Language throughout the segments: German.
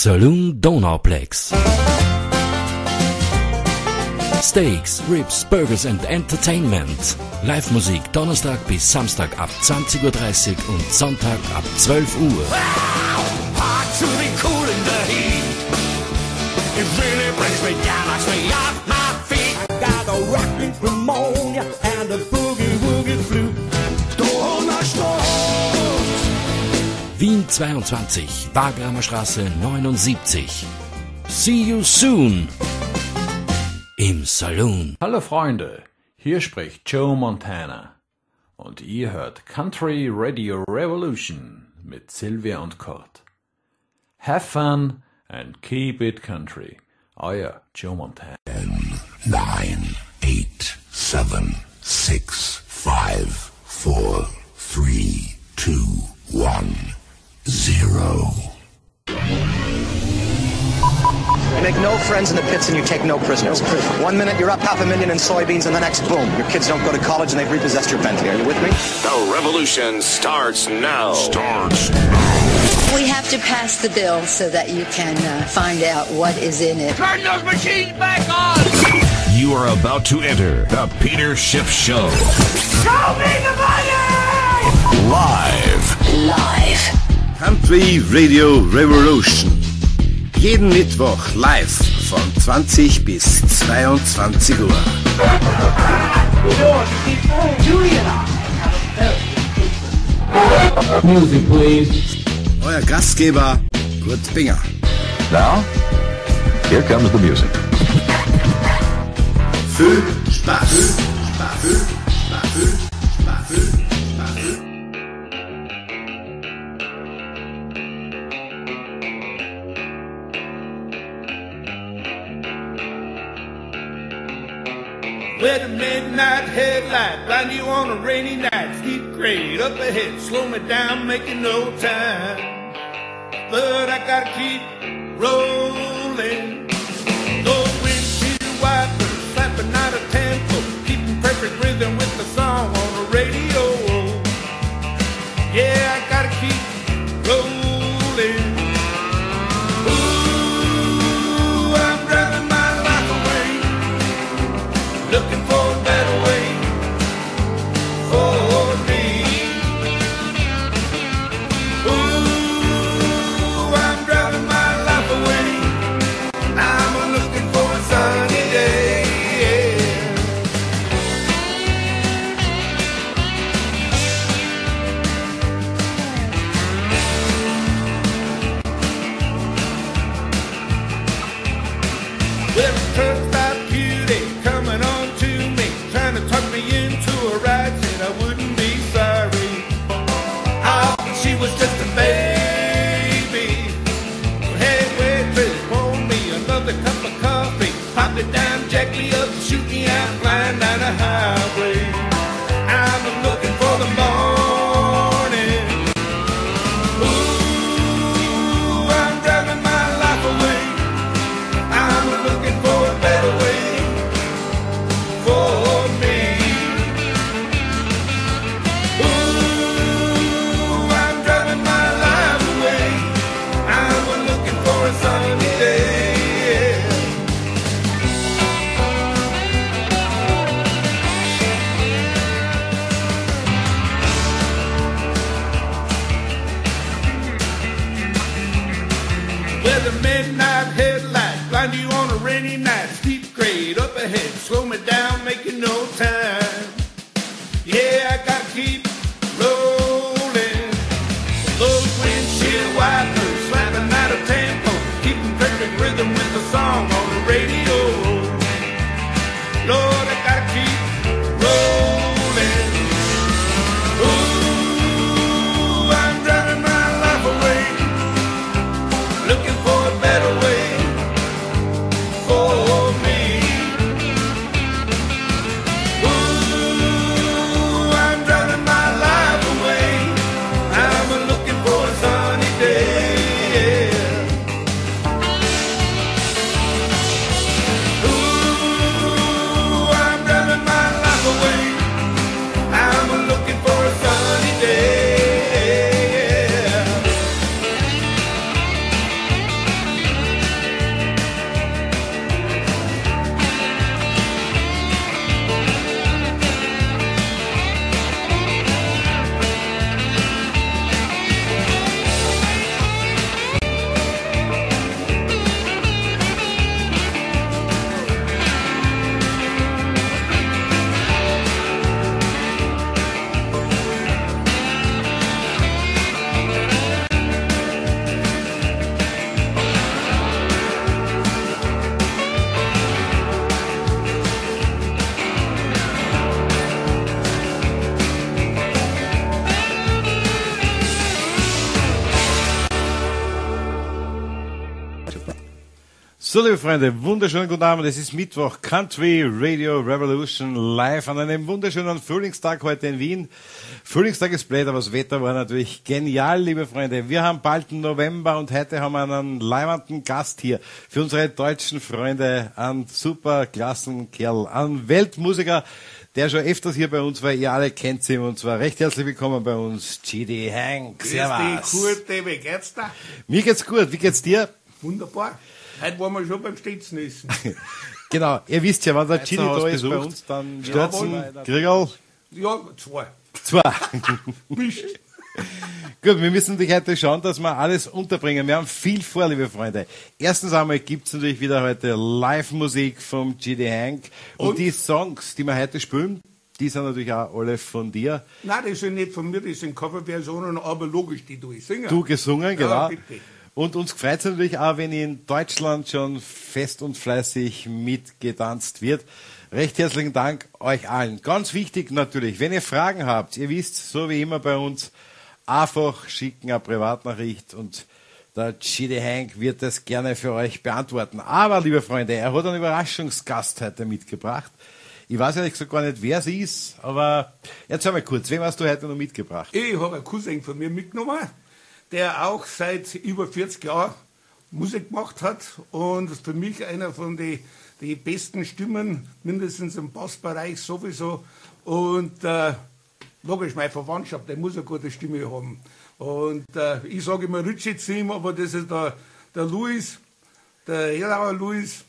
Saloon Donauplex. Steaks, Ribs, Burgers and Entertainment. Live-Musik Donnerstag bis Samstag ab 20.30 Uhr und Sonntag ab 12 Uhr. 22, Wagramer Straße 79. See you soon im Saloon. Hallo Freunde, hier spricht Joe Montana und ihr hört Country Radio Revolution mit Sylvia und Kurt. Have fun and keep it country. Euer Joe Montana. 10, 9, 8, 7, 6, 5, 4, 3, 2, 1. zero. You make no friends in the pits and you take no prisoners. One minute you're up half a million in soybeans, and the next, boom, your kids don't go to college and they've repossessed your Bentley. Are you with me? The revolution starts now. Starts. We have to pass the bill so that you can uh, find out what is in it. Turn those machines back on! You are about to enter the Peter Schiff Show. Show me the money! Live. Live Country Radio Revolution. Jeden Mittwoch live von 20 bis 22 Uhr. Euer Gastgeber Kurt Binger. Now, here comes the music. Viel Spaß. Viel Spaß. With a midnight headlight, blind you on a rainy night. Steep grade up ahead, slow me down, making no time. But I gotta keep rolling. Those windshield wipers slapping out a tempo, keeping perfect rhythm with the song on the radio. Yeah, I gotta So, liebe Freunde, wunderschönen guten Abend. Es ist Mittwoch, Country Radio Revolution live an einem wunderschönen Frühlingstag heute in Wien. Frühlingstag ist blöd, aber das Wetter war natürlich genial, liebe Freunde. Wir haben bald den November und heute haben wir einen leibenden Gast hier für unsere deutschen Freunde, einen super klassen Kerl, einen Weltmusiker, der schon öfters hier bei uns war. Ihr alle kennt ihn und zwar recht herzlich willkommen bei uns, GD Hank. Grüß Servus. dich, Kurt, wie geht's dir? Mir geht's gut, wie geht's dir? Wunderbar. Heute waren wir schon beim Stitzen essen. Genau, ihr wisst ja, wenn der Chili da ist bei uns, dann Stürzen. Grigel, Ja, zwei. zwei. Mischt. Gut, wir müssen natürlich heute schauen, dass wir alles unterbringen. Wir haben viel vor, liebe Freunde. Erstens einmal gibt's natürlich wieder heute Live-Musik vom GD Hank. Und, Und? die Songs, die wir heute spielen, die sind natürlich auch alle von dir. Nein, das sind nicht von mir, das sind Coverversionen, aber logisch, die du ich singe. Du gesungen, genau. Ja, bitte. Und uns freut es natürlich auch, wenn in Deutschland schon fest und fleißig mitgetanzt wird. Recht herzlichen Dank euch allen. Ganz wichtig natürlich, wenn ihr Fragen habt, ihr wisst, so wie immer bei uns, einfach schicken eine Privatnachricht und der Chidi Hank wird das gerne für euch beantworten. Aber, liebe Freunde, er hat einen Überraschungsgast heute mitgebracht. Ich weiß ehrlich gesagt gar nicht, wer es ist, aber erzähl mal kurz, wem hast du heute noch mitgebracht? Ich habe einen Cousin von mir mitgenommen, der auch seit über 40 Jahren Musik gemacht hat und für mich einer von den die besten Stimmen, mindestens im Bassbereich sowieso. Und äh, logisch, meine Verwandtschaft, der muss eine gute Stimme haben. Und äh, ich sage immer Richie zu ihm, aber das ist der, der Luis, der Helauer Luis.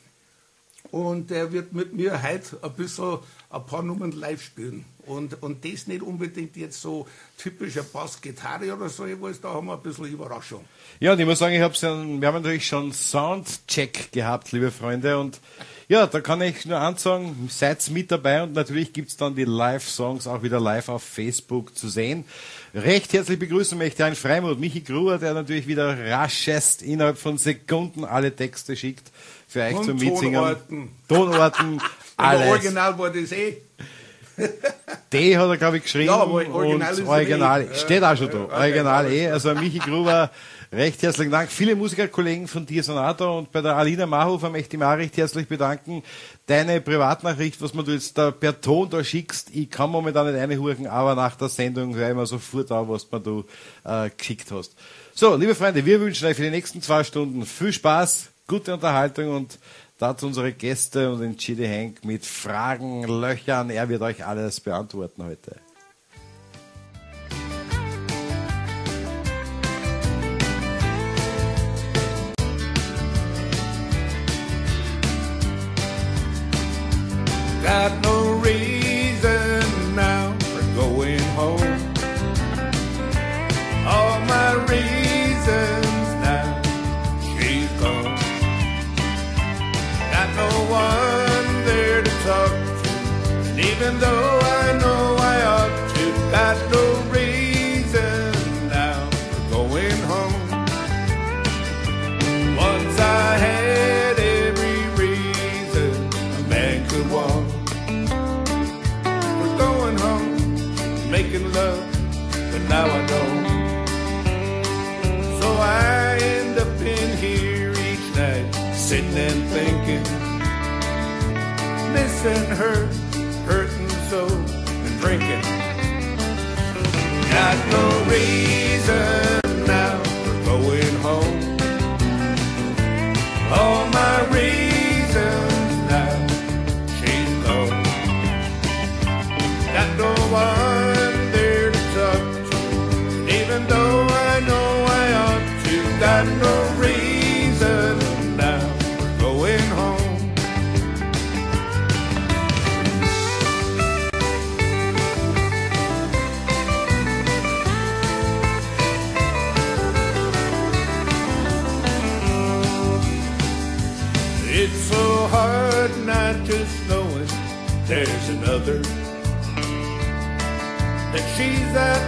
Und der wird mit mir heute ein bisschen ein paar Nummern live spielen. Und, und das nicht unbedingt jetzt so typischer Bass-Gitarre oder so, etwas, da haben wir ein bisschen Überraschung. Ja, und ich muss sagen, ich hab's ja, wir haben natürlich schon Soundcheck gehabt, liebe Freunde. Und ja, da kann ich nur ansagen, seid mit dabei und natürlich gibt's dann die Live-Songs auch wieder live auf Facebook zu sehen. Recht herzlich begrüßen möchte ein Freimut, Michi Gruber, der natürlich wieder raschest innerhalb von Sekunden alle Texte schickt für euch Und zum Mitsingen. Tonorten. Tonorten, alles. original war das eh. D hat er, glaube ich, geschrieben. Ja, aber Original und ist Original eh. steht auch schon da. okay, Original eh. Also Michi Gruber, recht herzlichen Dank. Viele Musikerkollegen von dir da und bei der Alina Mahofer möchte ich mich auch recht herzlich bedanken. Deine Privatnachricht, was man du jetzt da per Ton da schickst, ich kann momentan nicht reinhurchen, aber nach der Sendung ich mir sofort an, was man du äh, geschickt hast. So, liebe Freunde, wir wünschen euch für die nächsten zwei Stunden viel Spaß, gute Unterhaltung und dazu unsere Gäste und den Chidi Hank mit Fragen, Löchern. Er wird euch alles beantworten heute. Got no reason now for going home. All my reasons missing her,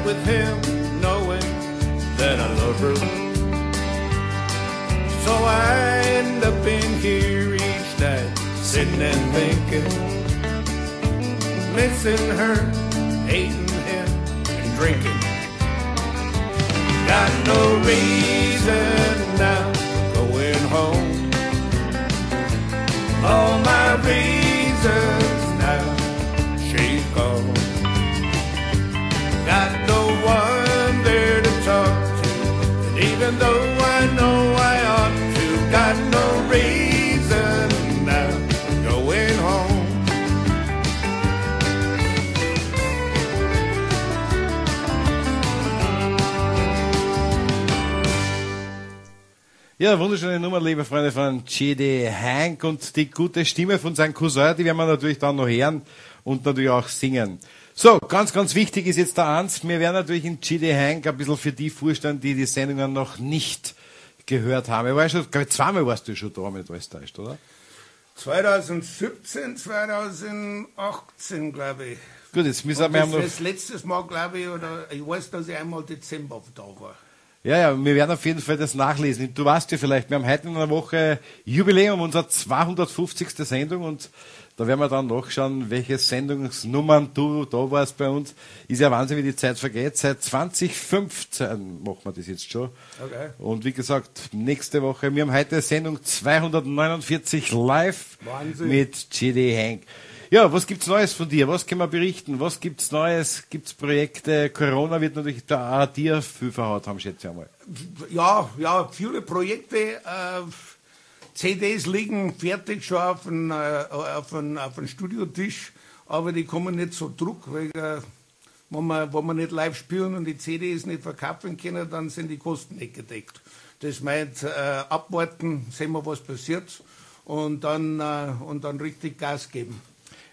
with him, knowing that I love her. So I end up in here each night, sitting and thinking, missing her, hating him, and drinking. Got no reason now Ja, wunderschöne Nummer, liebe Freunde von Chidi Hank und die gute Stimme von seinem Cousin, die werden wir natürlich dann noch hören und natürlich auch singen. So, ganz, ganz wichtig ist jetzt der Ans. Wir werden natürlich in Chidi Hank ein bisschen für die vorstellen, die die Sendungen noch nicht gehört haben. Ich war schon, glaube ich, zweimal warst du schon da mit täuscht, oder? 2017, 2018, glaube ich. Gut, jetzt müssen wir das, noch das letztes Mal, glaube ich, oder ich weiß, dass ich einmal Dezember da war. Ja, ja, wir werden auf jeden Fall das nachlesen. Du weißt ja vielleicht, wir haben heute in einer Woche Jubiläum, unsere 250. Sendung und da werden wir dann nachschauen, welche Sendungsnummern du da warst bei uns. Ist ja Wahnsinn, wie die Zeit vergeht. Seit 2015 machen wir das jetzt schon. Okay. Und wie gesagt, nächste Woche, wir haben heute Sendung 249 live Wahnsinn. mit GD Hank. Ja, was gibt's Neues von dir? Was können wir berichten? Was gibt's Neues? Gibt's Projekte? Corona wird natürlich da auch dir viel verhaut haben, schätze ich einmal. Ja, ja, viele Projekte. Äh, CDs liegen fertig schon auf dem, äh, auf auf Studiotisch, aber die kommen nicht so druck, weil äh, wenn, wir, wenn wir nicht live spielen und die CDs nicht verkaufen können, dann sind die Kosten nicht gedeckt. Das meint, äh, abwarten, sehen wir, was passiert und dann, äh, und dann richtig Gas geben.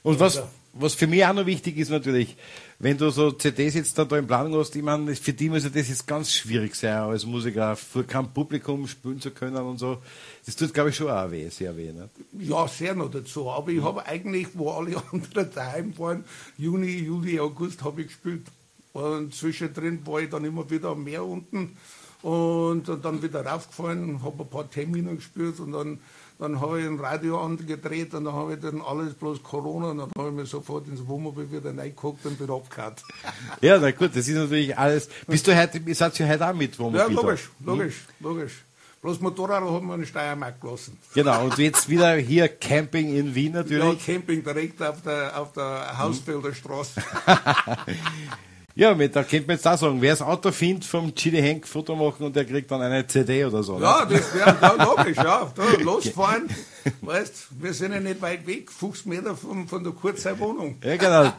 Und was, Ja. was für mich auch noch wichtig ist natürlich, wenn du so CDs jetzt da, da in Planung hast, ich meine, für die muss ja das jetzt ganz schwierig sein, als Musiker vor keinem Publikum spielen zu können und so. Das tut, glaube ich, schon auch weh, sehr weh. Ne? Ja, sehr noch dazu. Aber ich habe eigentlich, wo alle anderen daheim waren, Juni, Juli, August habe ich gespielt. Und zwischendrin war ich dann immer wieder am Meer unten und, und dann wieder raufgefallen, habe ein paar Termine gespielt und dann, dann habe ich ein Radio angedreht und dann habe ich dann alles bloß Corona und dann habe ich mir sofort ins Wohnmobil wieder reingeguckt und bin abgehauen. Ja, na gut, das ist natürlich alles. Bist du heute, ihr seid ja heute auch mit Ja, Wohnmobil da? logisch, logisch, logisch. Bloß Motorrad haben wir in Steiermark gelassen. Genau, und jetzt wieder hier Camping in Wien Ja, natürlich. Camping direkt auf der, auf der Hausfelder Straße. Ja, mit, da könnte man jetzt auch sagen, wer das Auto findet, vom Chili Hank Foto machen und der kriegt dann eine CD oder so. ne? Ja, das wäre ja, logisch, ja. Da, losfahren. Weißt, wir sind ja nicht weit weg, 50 Meter von, von der Kurzzeitwohnung. Ja, genau.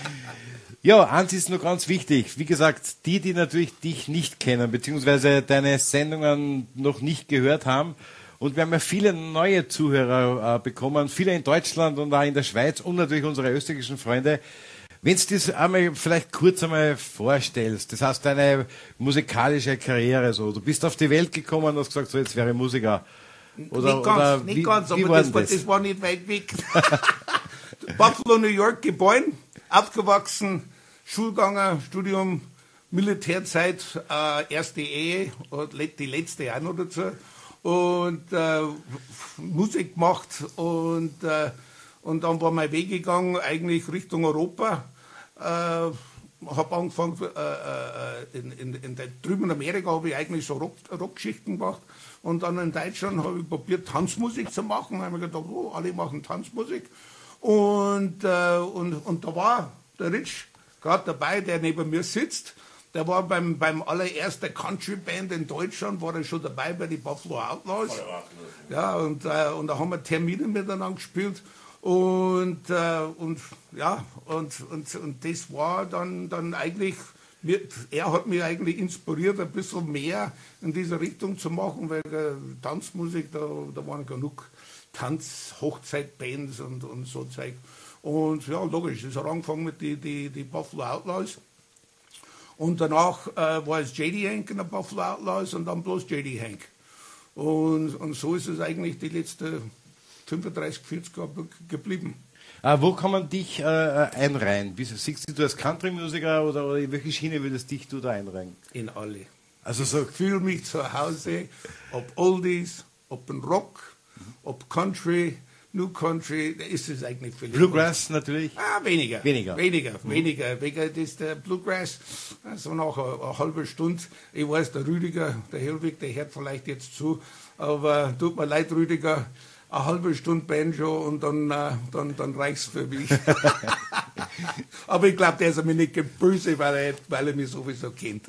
ja, eins ist noch ganz wichtig. Wie gesagt, die, die natürlich dich nicht kennen, beziehungsweise deine Sendungen noch nicht gehört haben, und wir haben ja viele neue Zuhörer äh, bekommen, viele in Deutschland und auch in der Schweiz und natürlich unsere österreichischen Freunde. Wenn du das einmal vielleicht kurz einmal vorstellst, das heißt deine musikalische Karriere so, du bist auf die Welt gekommen und hast gesagt, so jetzt wäre ich Musiker. Oder, nicht ganz, oder nicht wie, ganz, aber das das? das war nicht weit weg. Buffalo, New York geboren, aufgewachsen, Schulganger, Studium, Militärzeit, äh, erste Ehe, die letzte auch noch dazu. Und äh, Musik gemacht und, äh, und dann war mein Weg gegangen, eigentlich Richtung Europa. Äh, habe angefangen, äh, äh, in, in, in der, drüben in Amerika habe ich eigentlich so Rock, Rockgeschichten gemacht. Und dann in Deutschland habe ich probiert, Tanzmusik zu machen. Da habe ich gedacht, oh, alle machen Tanzmusik. Und, äh, und, und da war der Rich gerade dabei, der neben mir sitzt. Der war beim, beim allerersten Country-Band in Deutschland, war er schon dabei bei den Buffalo Outlaws. Ja, und, äh, und da haben wir Termine miteinander gespielt. Und, äh, und ja, und, und, und das war dann, dann eigentlich, mir, er hat mich eigentlich inspiriert, ein bisschen mehr in diese Richtung zu machen, weil äh, Tanzmusik, da, da waren genug Tanz-Hochzeitbands und, und so Zeug. Und ja, logisch, das hat angefangen mit die, die, die Buffalo Outlaws. Und danach äh, war es JD Hank in der Buffalo Outlaws und dann bloß JD Hank. Und, und so ist es eigentlich die letzten 35, 40 Jahre geblieben. Ah, wo kann man dich äh, einreihen? Bist, siehst du als Country-Musiker oder, oder in welche Schiene würdest dich du da einreihen? In alle. Also so. Ich fühle mich zu Hause, ob Oldies, ob ein Rock, ob Country, New Country, da ist es eigentlich völlig Bluegrass natürlich? Ah, weniger. Weniger. Weniger, Mhm. weniger. Wegen das der Bluegrass, also nach einer, einer halben Stunde, ich weiß, der Rüdiger, der Helwig, der hört vielleicht jetzt zu, aber tut mir leid, Rüdiger, eine halbe Stunde Banjo und dann, äh, dann, dann reicht's für mich. aber ich glaube, der ist mir nicht böse, weil er, weil er mich sowieso kennt.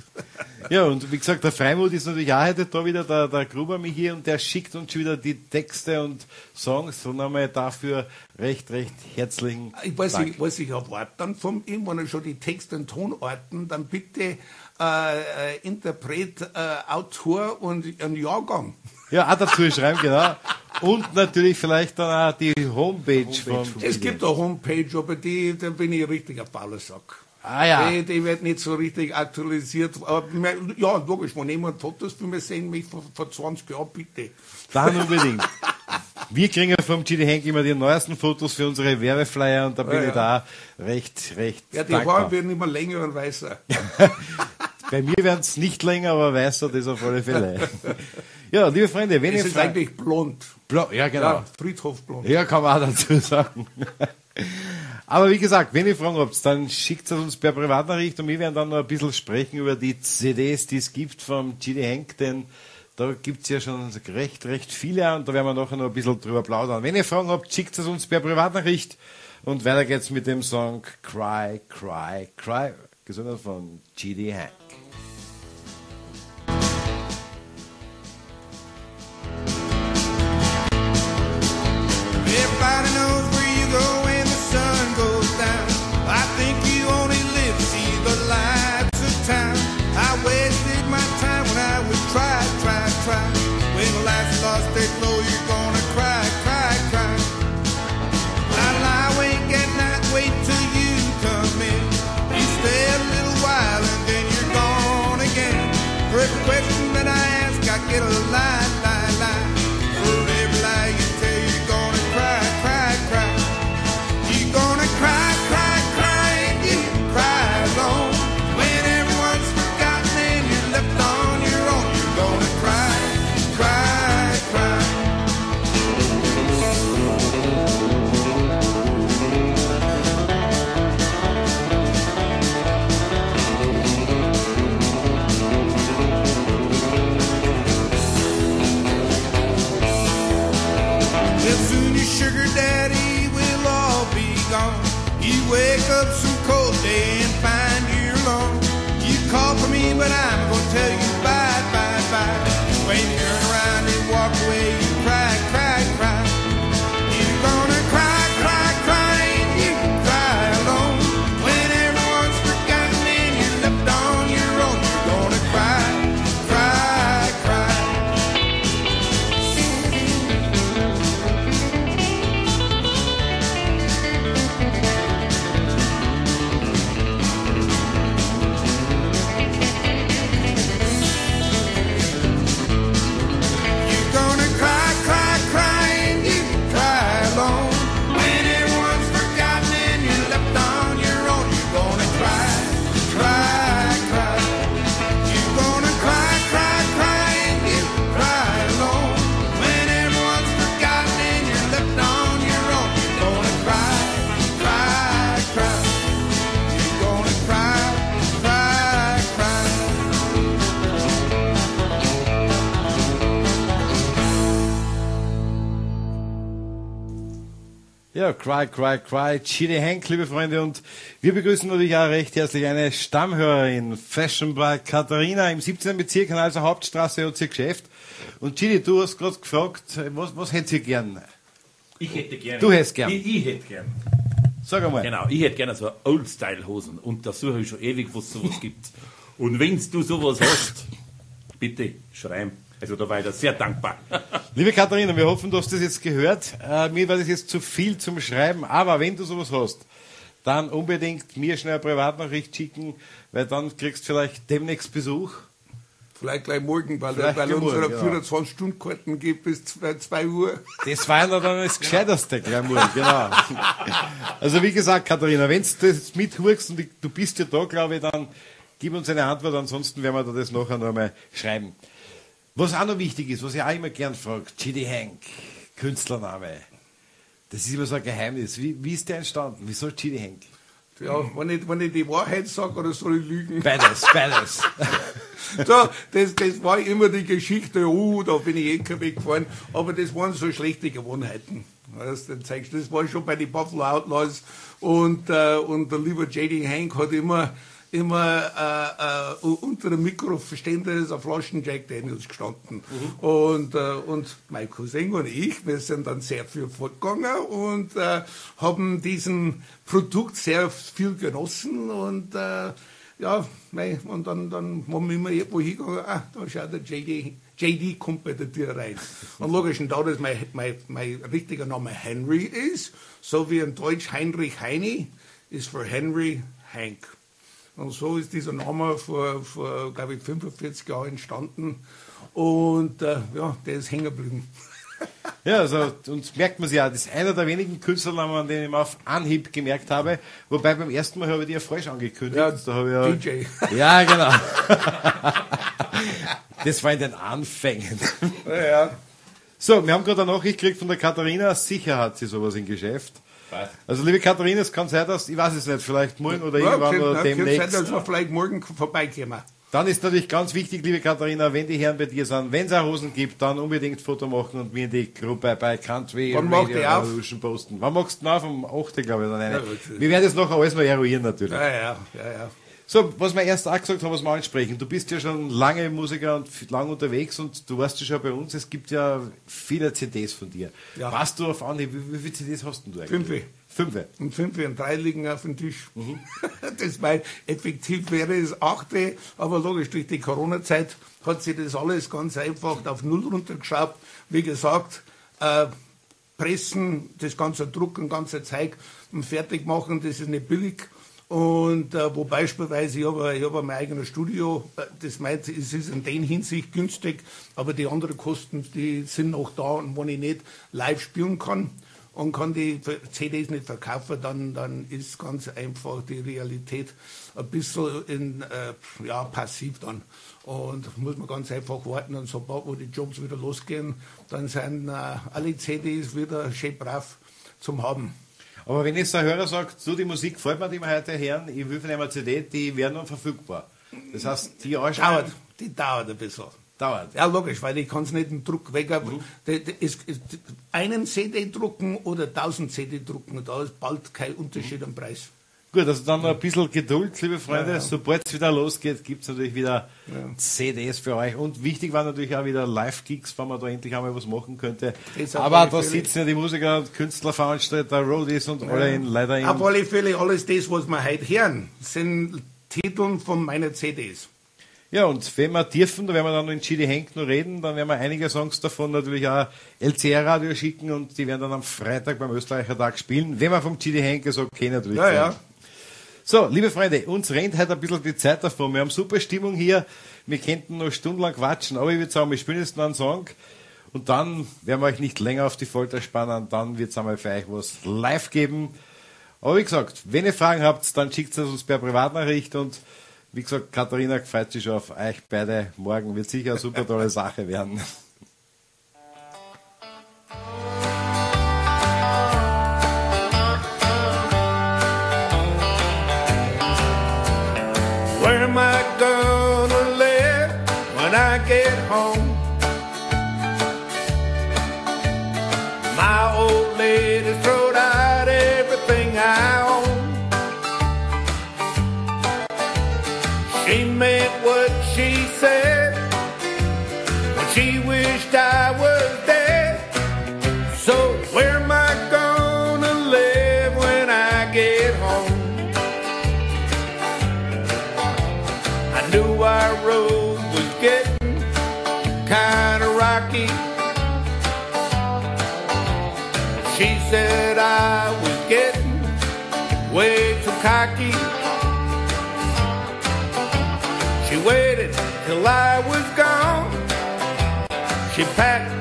Ja, und wie gesagt, der Freimut ist natürlich auch heute da wieder, der, der Gruber mich hier und der schickt uns schon wieder die Texte und Songs und einmal dafür recht, recht herzlichen Ich weiß Dank. nicht, was ich erwarte dann von ihm, wenn er schon die Texte und Tonarten, dann bitte äh, äh, Interpret, äh, Autor und ein Jahrgang. Ja, auch dazu schreiben, genau. Und natürlich vielleicht dann auch die Homepage, vom Es gibt eine Homepage, aber die, da bin ich ein richtiger fauler Sack. Ah, ja. Die, die wird nicht so richtig aktualisiert. Aber, ja, logisch, wenn jemand Fotos von mir sehen mich vor, vor 20 Jahren, bitte. Dann unbedingt. Wir kriegen ja vom Chili Hank immer die neuesten Fotos für unsere Werbeflyer und da bin Ja, ich da recht, recht Ja, die dankbar. Haare werden immer länger und weißer. Bei mir werden es nicht länger, aber weißer, das auf alle Fälle. ja, liebe Freunde, wenn es ihr ist Fra- eigentlich blond. Blo ja, genau. Ja, Friedhofblond. Ja, kann man auch dazu sagen. Aber wie gesagt, wenn ihr Fragen habt, dann schickt es uns per Privatnachricht und wir werden dann noch ein bisschen sprechen über die CDs, die es gibt vom Gini Hank, denn da gibt's ja schon recht, recht viele und da werden wir nachher noch ein bisschen drüber plaudern. Wenn ihr Fragen habt, schickt es uns per Privatnachricht und weiter geht's mit dem Song Cry, Cry, Cry, gesungen von Gini Hank. Everybody knows Ja, Cry, Cry, Cry, Chili Hank, liebe Freunde. Und wir begrüßen natürlich auch recht herzlich eine Stammhörerin, Fashion by Katharina im 17. Bezirk, also Hauptstraße hat sie Geschäft. Und Chili, du hast gerade gefragt, was, was hättet ihr gern? Ich hätte gerne. Du hättest gern. Ich, ich hätte gern. Sag einmal. Genau, ich hätte gerne so Old-Style-Hosen und da suche ich schon ewig, was sowas gibt. Und wenn du sowas hast, bitte schreiben. Also da war ich da sehr dankbar. Liebe Katharina, wir hoffen, du hast das jetzt gehört. Äh, mir war das jetzt zu viel zum Schreiben, aber wenn du sowas hast, dann unbedingt mir schnell eine Privatnachricht schicken, weil dann kriegst du vielleicht demnächst Besuch. Vielleicht gleich morgen, weil, Vielleicht weil unsere ja. 24-Stunden-Karten geht bis 2 Uhr. Das war ja dann das Gescheiterste, gleich morgen, genau. Also wie gesagt, Katharina, wenn du das mithurst und du bist ja da, glaube ich, dann gib uns eine Antwort, ansonsten werden wir dir das nachher noch einmal schreiben. Was auch noch wichtig ist, was ich auch immer gern frage, Chidi Hank, Künstlername. Das ist immer so ein Geheimnis. Wie, wie ist der entstanden? Wieso Chidi Hank? Ja, wenn ich, wenn ich die Wahrheit sage oder soll ich lügen? Beides, beides. so, das, das war immer die Geschichte, oh, da bin ich LKW gefahren, aber das waren so schlechte Gewohnheiten. Weißt, dann zeigst du, das war schon bei den Buffalo Outlaws und, äh, und der liebe J.D. Hank hat immer, immer äh, äh, unter dem Mikroverständnis auf Flaschen Jack Daniels gestanden. Und, äh, und mein Cousin und ich, wir sind dann sehr viel fortgegangen und äh, haben diesen Produkt sehr viel genossen und äh, ja, mei, und dann, dann haben wir immer irgendwo hingegangen, ah, da schaut der JD, JD kommt bei der Tür rein. Und logisch, und da das mein, mein, mein richtiger Name Henry ist, so wie in Deutsch Heinrich Heini, ist für Henry Hank. Und so ist dieser Name vor, vor glaube ich, 45 Jahren entstanden. Und äh, ja, der ist hängen geblieben. Ja, also uns merkt man es ja, das ist einer der wenigen Künstlernamen, an denen ich auf Anhieb gemerkt habe. Wobei beim ersten Mal habe ich die ja falsch angekündigt. Ja, da habe ich ja, DJ. Ja, genau. das war in den Anfängen. Ja, ja. So, wir haben gerade eine Nachricht gekriegt von der Katharina. Sicher hat sie sowas im Geschäft. Also, liebe Katharina, es kann sein, dass, ich weiß es nicht, vielleicht morgen oder irgendwann könnte- oder könnte sein, demnächst. dass wir vielleicht morgen vorbeikommen. Dann ist natürlich ganz wichtig, liebe Katharina, wenn die Herren bei dir sind, wenn es auch Hosen gibt, dann unbedingt Foto machen und mir in die Gruppe bei Country Wann Radio? Revolution posten. Wann machst du denn auf? Am 8. glaube ich, Ja, eine. gut. Wir werden das nachher alles noch eruieren, natürlich. Ja, ja, ja, ja. So, was wir erst auch gesagt haben, was wir ansprechen. Du bist ja schon lange Musiker und lang unterwegs und du warst ja schon bei uns, es gibt ja viele CDs von dir. Ja. Warst du auf Anhieb, wie, wie viele CDs hast du eigentlich? Fünfe. Fünfe. Und fünf und drei liegen auf dem Tisch. Mhm. Das mein, effektiv wäre es achte, aber logisch, durch die Corona-Zeit hat sich das alles ganz einfach auf Null runtergeschraubt. Wie gesagt, äh, pressen, das ganze Drucken, ganze Zeug und fertig machen, das ist nicht billig. Und äh, wo beispielsweise, ich habe hab mein eigenes Studio, äh, das meint, es ist in den Hinsicht günstig, aber die anderen Kosten, die sind noch da und wenn ich nicht live spielen kann und kann die CDs nicht verkaufen, dann, dann ist ganz einfach die Realität ein bisschen in, äh, ja, passiv dann. Und muss man ganz einfach warten und sobald wo die Jobs wieder losgehen, dann sind äh, alle CDs wieder schön brav zum Haben. Aber wenn jetzt der Hörer sagt, so die Musik gefällt mir, die wir heute hören, ich will von einer CD, die wären dann verfügbar. Das heißt, die Dauert, die dauert ein bisschen. dauert. Ja, logisch, weil ich kann es nicht im Druck weg. Mhm. Einen CD drucken oder 1000 CD drucken, da ist bald kein Unterschied am Preis. Gut, also dann noch ein bisschen Geduld, liebe Freunde. Ja, ja. Sobald es wieder losgeht, gibt es natürlich wieder Ja. CDs für euch. Und wichtig waren natürlich auch wieder Live-Gigs, wenn man da endlich einmal was machen könnte. Aber da sitzen ja die Musiker, und Künstler, Veranstalter, Roadies und alle in, leider in... Auf alle Fälle, alles das, was wir heute hören, sind Titel von meinen CDs. Ja, und wenn wir dürfen, da werden wir dann in Chili Henk noch reden, dann werden wir einige Songs davon natürlich auch LCR-Radio schicken und die werden dann am Freitag beim Österreicher Tag spielen. Wenn man vom Chili Henk ist, okay natürlich. Ja, ja. So, liebe Freunde, uns rennt heute ein bisschen die Zeit davon. Wir haben super Stimmung hier. Wir könnten noch stundenlang quatschen, aber ich würde sagen, wir spielen jetzt noch einen Song und dann werden wir euch nicht länger auf die Folter spannen. Dann wird es einmal für euch was live geben. Aber wie gesagt, wenn ihr Fragen habt, dann schickt es uns per Privatnachricht und wie gesagt, Katharina freut sich schon auf euch beide. Morgen wird sicher eine super tolle Sache werden. Said I was getting way too cocky. She waited till I was gone. She packed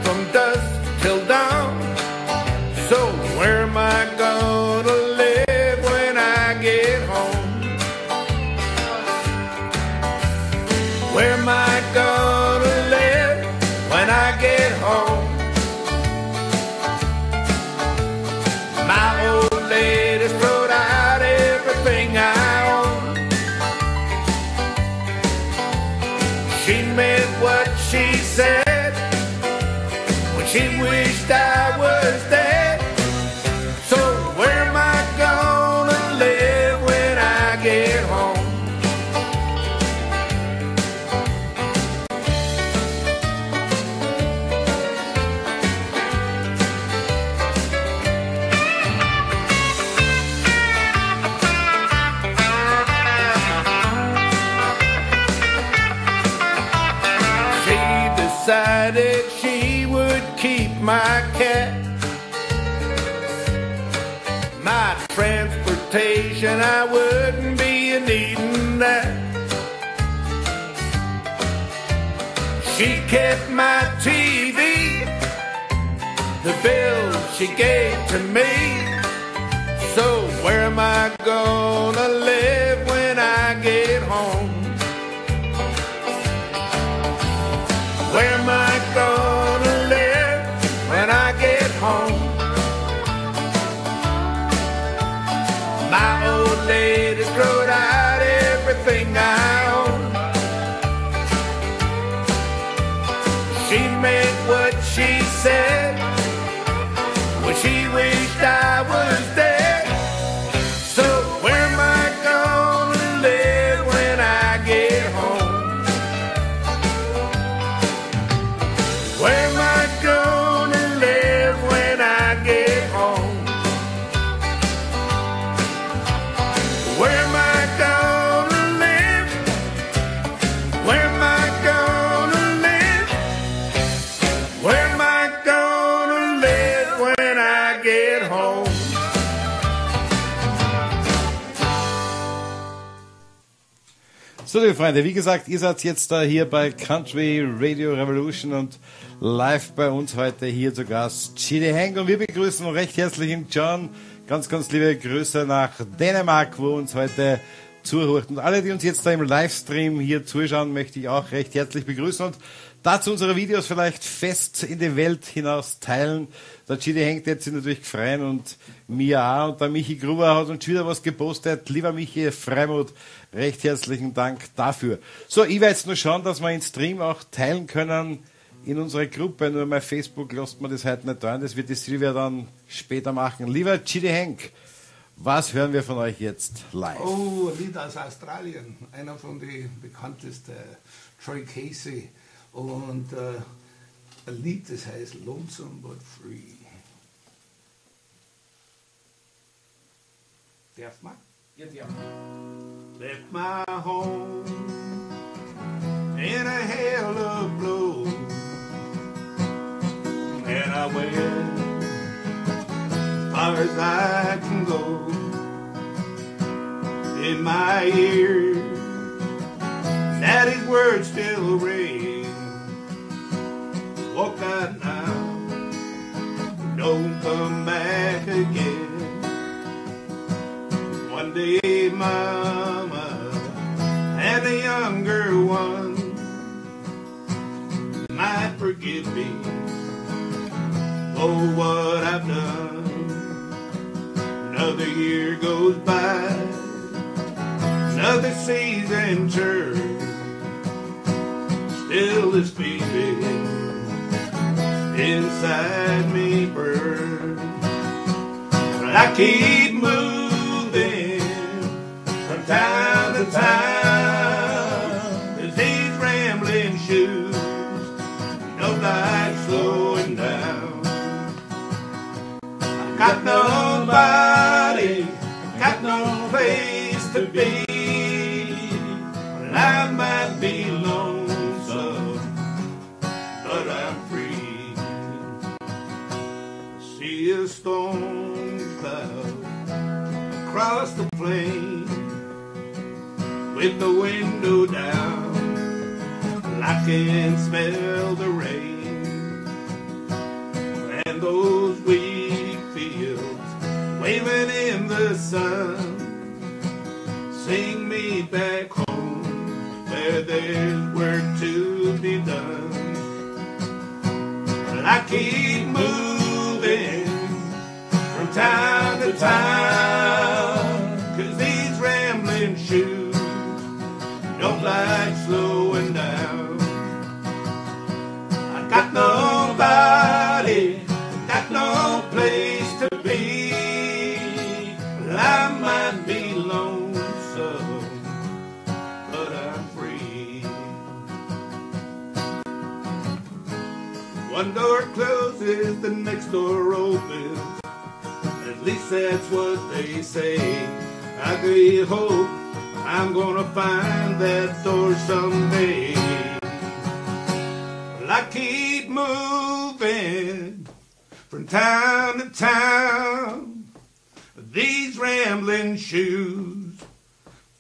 kept my TV the bill she gave to me. So where am I gonna Freunde, wie gesagt, ihr seid jetzt da hier bei Country Radio Revolution und live bei uns heute hier zu Gast Chili Hank und wir begrüßen recht herzlich John. Ganz, ganz liebe Grüße nach Dänemark, wo uns heute zuhört. Und alle, die uns jetzt da im Livestream hier zuschauen, möchte ich auch recht herzlich begrüßen und dazu unsere Videos vielleicht fest in die Welt hinaus teilen. Der Chidi hängt jetzt sich natürlich gefreien und mir auch. Und der Michi Gruber hat uns wieder was gepostet. Lieber Michi Freimut, recht herzlichen Dank dafür. So, ich werde jetzt nur schauen, dass wir den Stream auch teilen können in unsere Gruppe. Nur bei Facebook lässt man das heute nicht tun. Das wird die Silvia dann später machen. Lieber Chidi Henk, was hören wir von euch jetzt live? Oh, Lied aus Australien. Einer von den bekanntesten, Troy Casey. Und äh, ein Lied, das heißt Lonesome but Free. Darf man? Ja, darf Left my home in a hell of blows. And I went as far as I can go. In my ear, Daddy's words still ring. Walk out now, don't come back again. One day, Mama and the younger one might forgive me for what I've done. Another year goes by, another season turns. Still this feeling inside me burns. But I keep moving from time to time. There's these rambling shoes, no like slowing down. I got nobody, I got no place to be. See a storm cloud across the plain with the window down. I can smell the rain and those wheat fields waving in the sun. Sing me back home where there's work to be done. I keep moving town to town. Cause these rambling shoes don't like slowing down. I got nobody, got no place to be. Well, I might be lonesome, but I'm free. One door closes, the next door opens. Least that's what they say. I great hope I'm gonna find that door someday. Well, I keep moving from town to town. These rambling shoes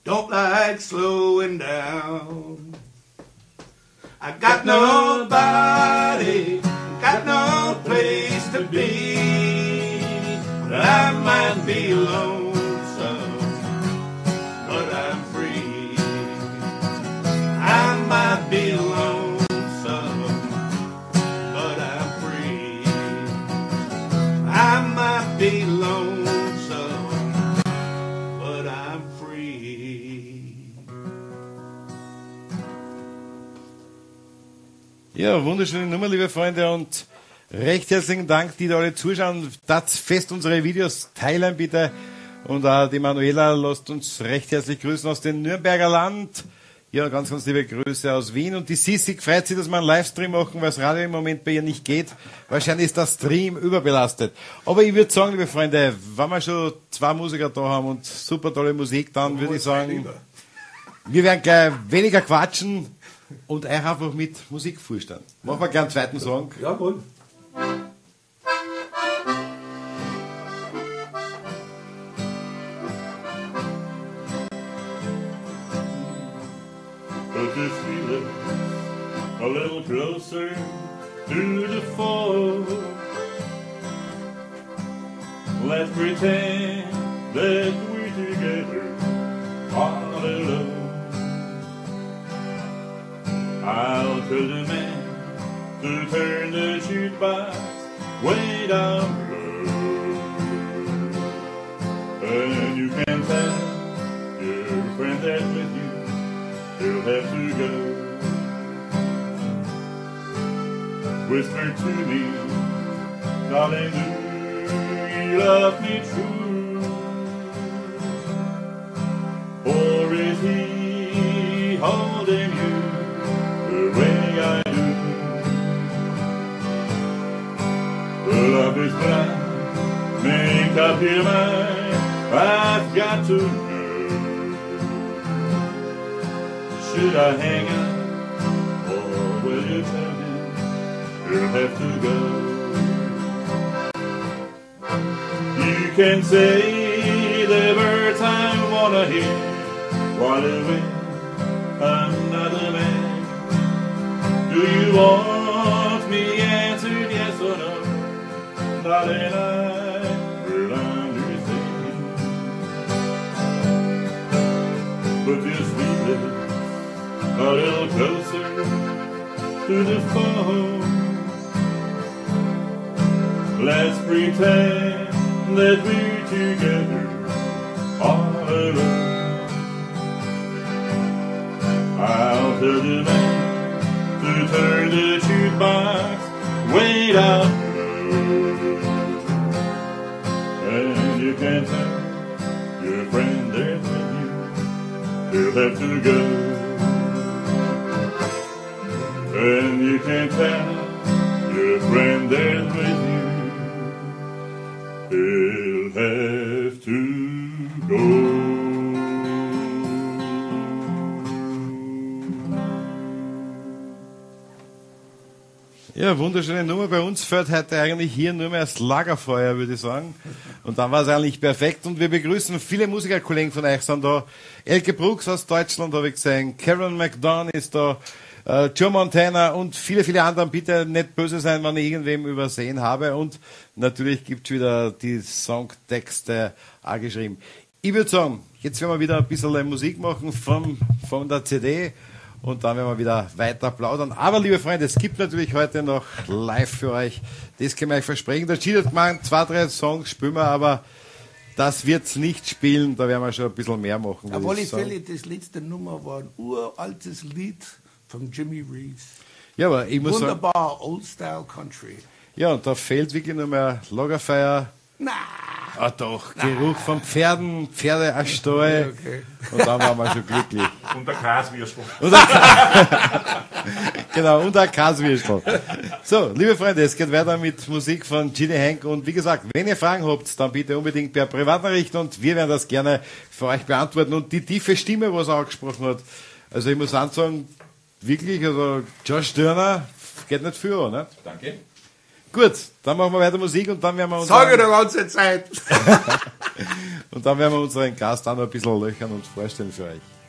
don't like slowing down. I got nobody, got no place to be. I might be lonesome, but I'm free. I might be lonesome, but I'm free. I might be lonesome, but I'm free. Ja, wunderschöne Nummer, liebe Freunde, und recht herzlichen Dank, die da alle zuschauen. Das fest unsere Videos teilen, bitte. Und auch die Manuela lasst uns recht herzlich grüßen aus dem Nürnberger Land. Ja, ganz, ganz liebe Grüße aus Wien. Und die Sissi freut sich, dass wir einen Livestream machen, weil das Radio im Moment bei ihr nicht geht. Wahrscheinlich ist der Stream überbelastet. Aber ich würde sagen, liebe Freunde, wenn wir schon zwei Musiker da haben und super tolle Musik, dann würde ich sagen, wir werden gleich weniger quatschen und euch einfach mit Musik vorstellen. Machen wir gern einen zweiten Song. Jawohl. Put this feeling a little closer to the fall. Let's pretend that we're together all alone. I'll tell the man to turn the jukebox way down low. And you can tell your friend that's with you You'll have to go. Whisper to me, darling, do you love me true? Or is he holding Love is blind, make up your mind, I've got to know. Should I hang up, or will you tell him you'll have to go? You can say the words I wanna hear you with another man. Do you want But just a little closer to the phone. Let's pretend that we're together all alone. I'll tell the man to turn the jukebox way down. And you can't tell your friend there's with you. He'll have to go. And you can tell your friend that's with you, he'll have to go. Ja, wunderschöne Nummer. Bei uns fährt heute eigentlich hier nur mehr das Lagerfeuer, würde ich sagen. Und dann war es eigentlich perfekt. Und wir begrüßen viele Musikerkollegen von euch sind da. Elke Brooks aus Deutschland habe ich gesehen. Karen McDonald ist da. Äh, Joe Montana und viele, viele andere. Bitte nicht böse sein, wenn ich irgendwem übersehen habe. Und natürlich gibt's wieder die Songtexte auch geschrieben. Ich würde sagen, jetzt werden wir wieder ein bisschen Musik machen von, von der CD und dann werden wir wieder weiter plaudern. Aber liebe Freunde, es gibt natürlich heute noch live für euch. Das kann ich euch versprechen. Der Cheat hat gemeint, zwei, drei Songs spielen wir, aber das wird's nicht spielen. Da werden wir schon ein bisschen mehr machen. Auf alle ich sagen. Fälle, das letzte Nummer war ein uraltes Lied von Jimmy Reeves. Ja, aber ich muss sagen, Wunderbar, Old Style Country. ja, und da fehlt wirklich nur mehr Lagerfeuer. Na, Ah doch, Geruch von Pferden, Pferde aus Stall. Okay. Und dann waren wir schon glücklich. Und der Kaswürstel. Und der genau, und ein Kaswürstel. So, liebe Freunde, es geht weiter mit Musik von Ginny Hank. Und wie gesagt, wenn ihr Fragen habt, dann bitte unbedingt per Privatnachricht und wir werden das gerne für euch beantworten. Und die tiefe Stimme, was er angesprochen hat, also ich muss sagen, wirklich, also Josh Turner geht nicht für, nicht? Danke. Gut, dann machen wir weiter Musik und dann werden wir Sage unseren, die ganze Zeit. und dann werden wir unseren Gast auch noch ein bisschen löchern und vorstellen für euch.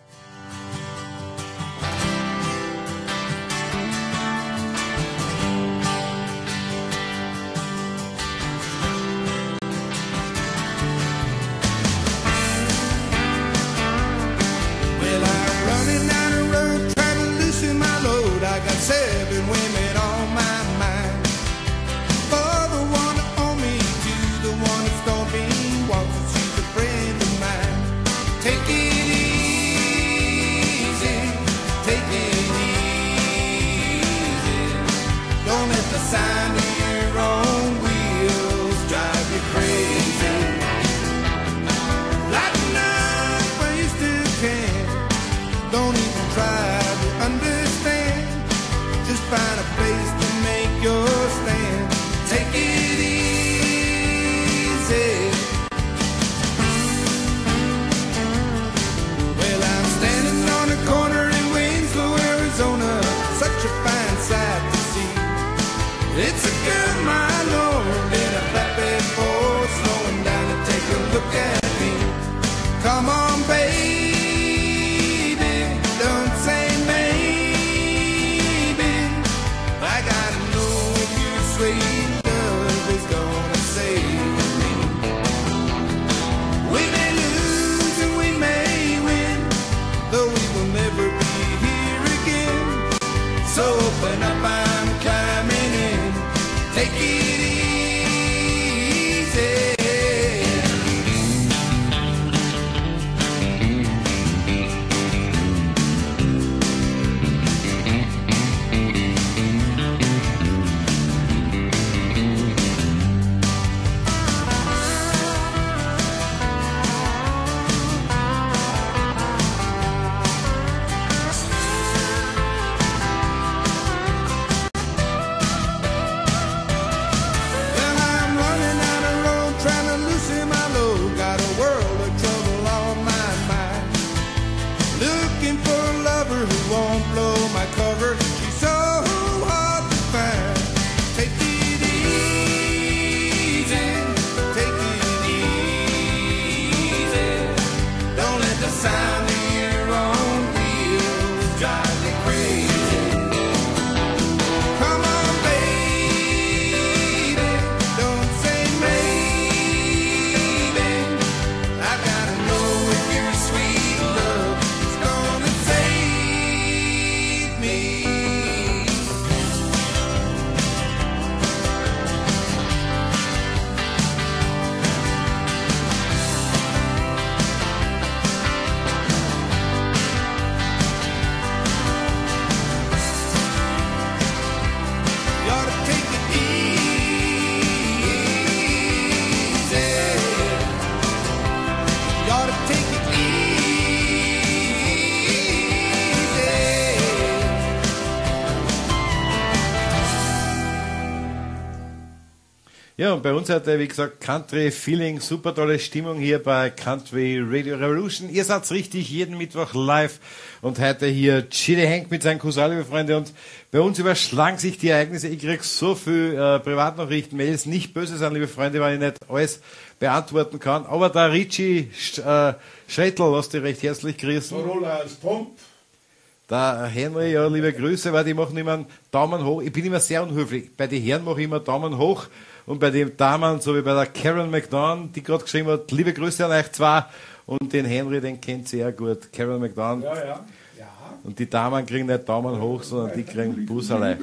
Und bei uns hat er, wie gesagt, Country Feeling, super tolle Stimmung hier bei Country Radio Revolution. Ihr seid richtig jeden Mittwoch live und heute hier Chili Hank mit seinen Cousin, liebe Freunde. Und bei uns überschlagen sich die Ereignisse. Ich krieg so viel äh, Privatnachrichten, Mails, nicht böse sein, liebe Freunde, weil ich nicht alles beantworten kann. Aber der Richie Sch- äh, Schrettel, lass dich recht herzlich grüßen. Roller als Pump. Der Henry, ja, liebe Grüße, weil die machen immer einen Daumen hoch. Ich bin immer sehr unhöflich. Bei den Herren mache ich immer Daumen hoch und bei den Damen, so wie bei der Karen McDonald, die gerade geschrieben hat, liebe Grüße an euch zwei und den Henry, den kennt sehr gut. Karen McDonald. Ja, ja. Und die Damen kriegen nicht Daumen hoch, sondern die kriegen Busserlei.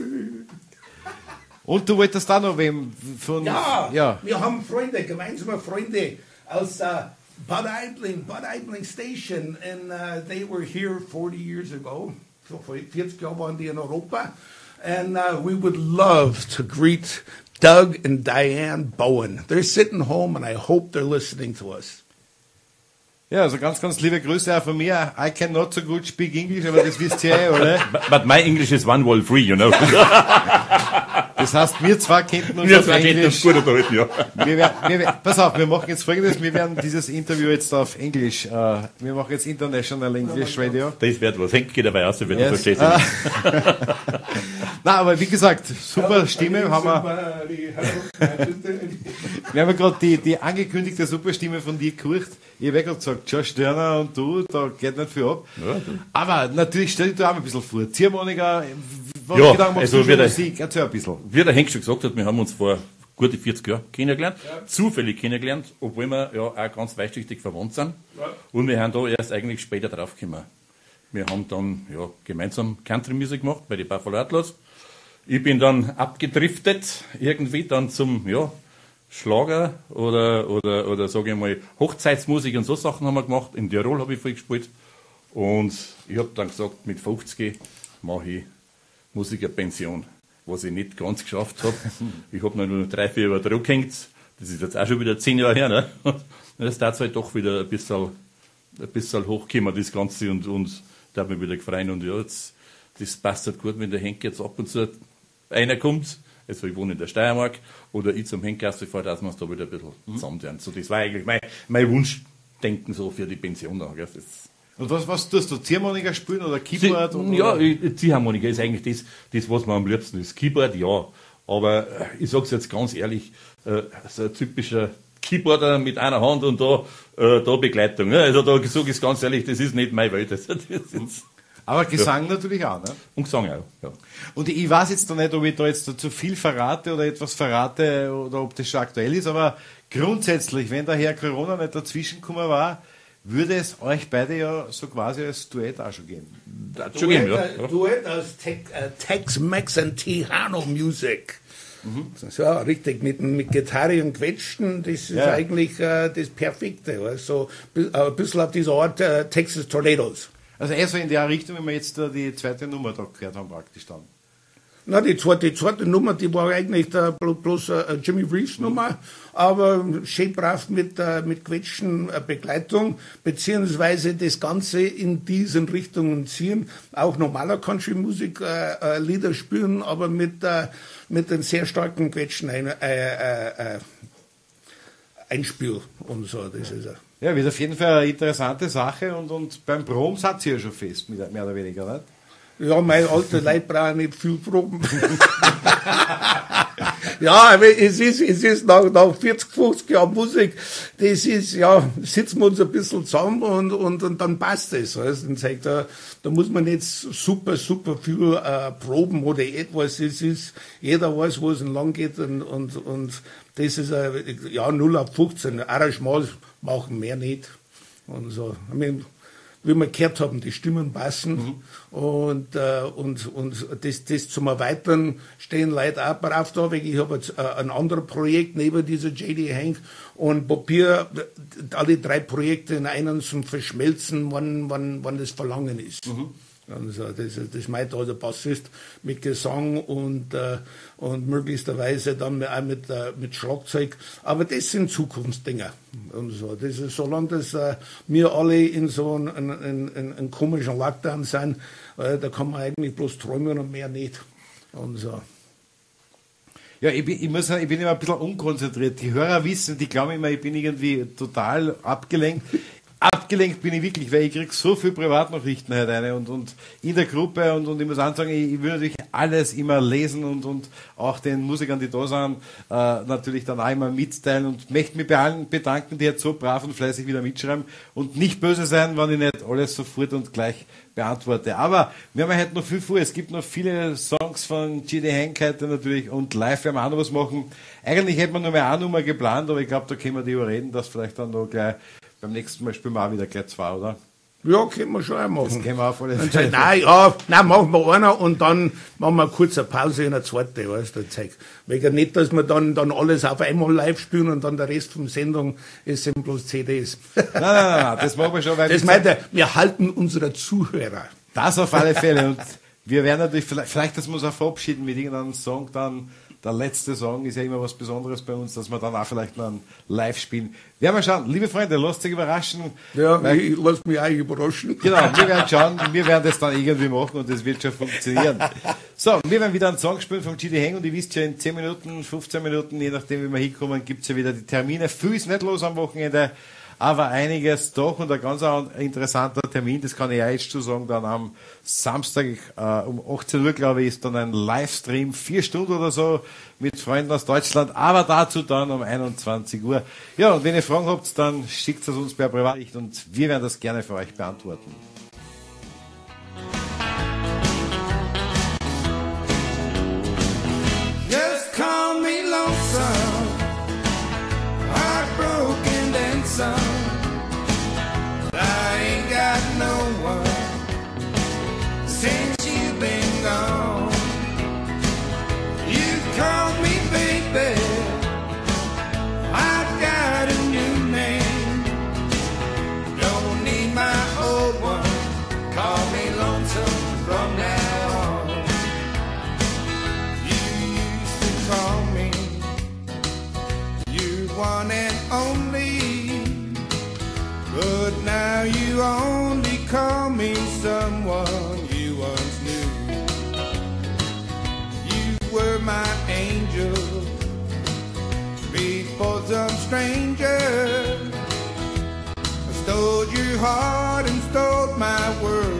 Und du wolltest da noch wem von... Ja, ja. wir haben Freunde, gemeinsame Freunde aus uh, Bud Aibling, Bud Aibling Station, and uh, they were here 40 years ago. So vor 40 Jahren waren die in Europa. And uh, we would love to greet Doug and Diane Bowen. They're sitting home, and I hope they're listening to us. Ja, also ganz, ganz liebe Grüße auch von mir. I cannot so good speak English, aber das wisst ihr eh, oder? But, but my English is one wall free, you know. Das heißt, wir zwei könnten uns Wir auf Englisch... uns gut unterhalten, ja. Wir werden, wir werden, pass auf, wir machen jetzt folgendes, wir werden dieses Interview jetzt auf Englisch, äh, wir machen jetzt International English Radio. Das wird was. Hängt geht dabei aus, wenn Yes. du verstehst. Ah. Na, aber wie gesagt, super Stimme haben wir. Wir haben ja gerade die, die angekündigte Superstimme von dir gehört. Ich habe ja gerade gesagt, Josh Turner und du, da geht nicht viel ab. Aber natürlich stell dich da auch ein bisschen vor. Ziehharmonika, was Ja, genau machst also du Musik? Erzähl ein bisschen. Wie der Henk schon gesagt hat, wir haben uns vor gute 40 Jahren kennengelernt, zufällig kennengelernt, obwohl wir ja auch ganz weichschichtig verwandt sind. Und wir haben da erst eigentlich später draufgekommen. Wir haben dann ja, gemeinsam Country Music gemacht bei den Buffalo Atlas. Ich bin dann abgedriftet, irgendwie dann zum ja, Schlager oder, oder, oder sage ich mal Hochzeitsmusik und so Sachen haben wir gemacht. In Tirol habe ich viel gespielt. Und ich habe dann gesagt, mit 50 mache ich Musikerpension, was ich nicht ganz geschafft habe. Ich habe noch nur drei, vier Jahre Druck gehängt. Das ist jetzt auch schon wieder zehn Jahre her. Ne? Das darf halt doch wieder ein bisschen, ein bisschen hochkommen, das Ganze, und, und da hat mich wieder gefreut. Und ja, jetzt, das passt halt gut, wenn der Henk jetzt ab und zu einer kommt. Also ich wohne in der Steiermark oder ich zum Henkerste fahre, dass wir uns da wieder ein bisschen zusammen werden. So, das war eigentlich mein, mein Wunschdenken so für die Pension. Gell. Das, Und was, was tust du? Ziehharmonika spielen oder Keyboard? Sie, oder? ja, ich- Ziehharmonika ist eigentlich das, das, was mir am liebsten ist. Keyboard, ja. Aber äh, ich sag's jetzt ganz ehrlich, äh, so ein typischer Keyboarder mit einer Hand und da, äh, da Begleitung. Ne? Also da sag ich's ganz ehrlich, das ist nicht meine Welt. Also, ist, Aber Gesang natürlich auch, ne? Und Gesang auch, ja. Und ich weiß jetzt noch nicht, ob ich da jetzt zu viel verrate oder etwas verrate oder ob das schon aktuell ist, aber grundsätzlich, wenn der Herr Corona nicht dazwischen gekommen war, würde es euch beide ja so quasi als Duett auch schon geben. Duett, äh, Duett aus Tex, äh, Tex-Mex und Tejano Music. Ja, richtig, mit, mit Gitarre und Quetschen, das ist Ja. eigentlich äh, das Perfekte. Also äh, ein bisschen auf diese Art äh, Texas Tornadoes. Also eher so in der Richtung, wenn wir jetzt da die zweite Nummer da gehört haben praktisch dann. Na, die zweite, die zweite Nummer, die war eigentlich der, blo- bloß äh, eine Jimmy Reeves Nummer, aber schön brav mit, äh, mit Quetschen äh, Begleitung, beziehungsweise das Ganze in diesen Richtungen ziehen. Auch normaler Country-Musik äh, äh, Lieder spielen, aber mit, äh, mit einem sehr starken Quetschen ein, äh, äh, äh, Einspiel und so. Das ist, äh, Ja, wird auf jeden Fall eine interessante Sache und, und beim Proben seid ihr ja schon fest, mehr mehr oder weniger, nicht? Ja, mein alte Leute brauchen nicht viel Proben. ja, aber es ist, es ist nach, nach 40, 50 Jahren Musik, das ist, ja, sitzen wir uns ein bisschen zusammen und, und, und dann passt es. Weißt? Und sagt, da, da muss man nicht super, super viel äh, proben oder etwas. Es ist, jeder weiß, wo es lang geht und, und, und das ist, äh, ja, 0 auf 15. Arrangement machen mehr nicht. Und so. Ich mein, wie wir gehört haben, die Stimmen passen und, äh, und, und das, das zum Erweitern stehen Leute auch brav da, weil ich habe jetzt äh, ein anderes Projekt neben dieser JD Hank und Papier, alle drei Projekte in einen zum Verschmelzen, wann, wann, wann das Verlangen ist. Also das, das meint also Bassist mit Gesang und, äh, und möglicherweise dann auch mit, äh, mit Schlagzeug. Aber das sind Zukunftsdinger. Und so. Das ist, solange das, äh, wir alle in so einem ein, ein, ein, ein komischen Lockdown sind, äh, da kann man eigentlich bloß träumen und mehr nicht. Und so. Ja, ich bin, ich muss sagen, ich bin immer ein bisschen unkonzentriert. Die Hörer wissen, die glauben immer, ich bin irgendwie total abgelenkt. Abgelenkt bin ich wirklich, weil ich krieg so viel Privatnachrichten halt eine und, und in der Gruppe und, und ich muss sagen, ich, ich will natürlich alles immer lesen und, und auch den Musikern, die da sind, äh, natürlich dann auch immer mitteilen und möchte mich bei allen bedanken, die jetzt so brav und fleißig wieder mitschreiben und nicht böse sein, wenn ich nicht alles sofort und gleich beantworte. Aber wir haben ja heute noch viel vor. Es gibt noch viele Songs von G.D. Hank heute natürlich und live werden wir auch noch was machen. Eigentlich hätten wir nur mal eine Nummer geplant, aber ich glaube, da können wir die überreden, dass vielleicht dann noch gleich beim nächsten Mal spielen wir auch wieder gleich zwei, oder? Ja, können wir schon auch machen. Das können wir Fälle. sagt, nein, ja, nein, machen wir einer und dann machen wir eine Pause in eine zweite, weißt du, Zeug. Wegen nicht, dass wir dann, dann alles auf einmal live spielen und dann der Rest vom Sendung ist sind bloß CDs. Nein, nein, nein, nein, das machen wir schon, weil Das meint er, wir halten unsere Zuhörer. Das auf alle Fälle. Und wir werden natürlich, vielleicht, vielleicht dass wir uns auch verabschieden mit irgendeinem Song dann. Der letzte Song ist ja immer was Besonderes bei uns, dass wir dann auch vielleicht noch live spielen. Wir werden mal schauen. Liebe Freunde, lasst euch überraschen. Ja, Weil- ich lass mich auch überraschen. Genau, wir werden schauen, wir werden das dann irgendwie machen und das wird schon funktionieren. So, wir werden wieder einen Song spielen vom GD Hang und ihr wisst ja, in 10 Minuten, 15 Minuten, je nachdem wie wir hinkommen, gibt's ja wieder die Termine. Viel ist nicht los am Wochenende, aber einiges doch und ein ganz interessanter Termin, das kann ich auch jetzt schon sagen, dann am Samstag äh, um 18 Uhr, glaube ich, ist dann ein Livestream, vier Stunden oder so, mit Freunden aus Deutschland, aber dazu dann um 21 Uhr. Ja, und wenn ihr Fragen habt, dann schickt es uns per Privatnachricht und wir werden das gerne für euch beantworten. Just call me lonesome, some. I ain't got no one since you've been gone. Before I stole your heart and stole my world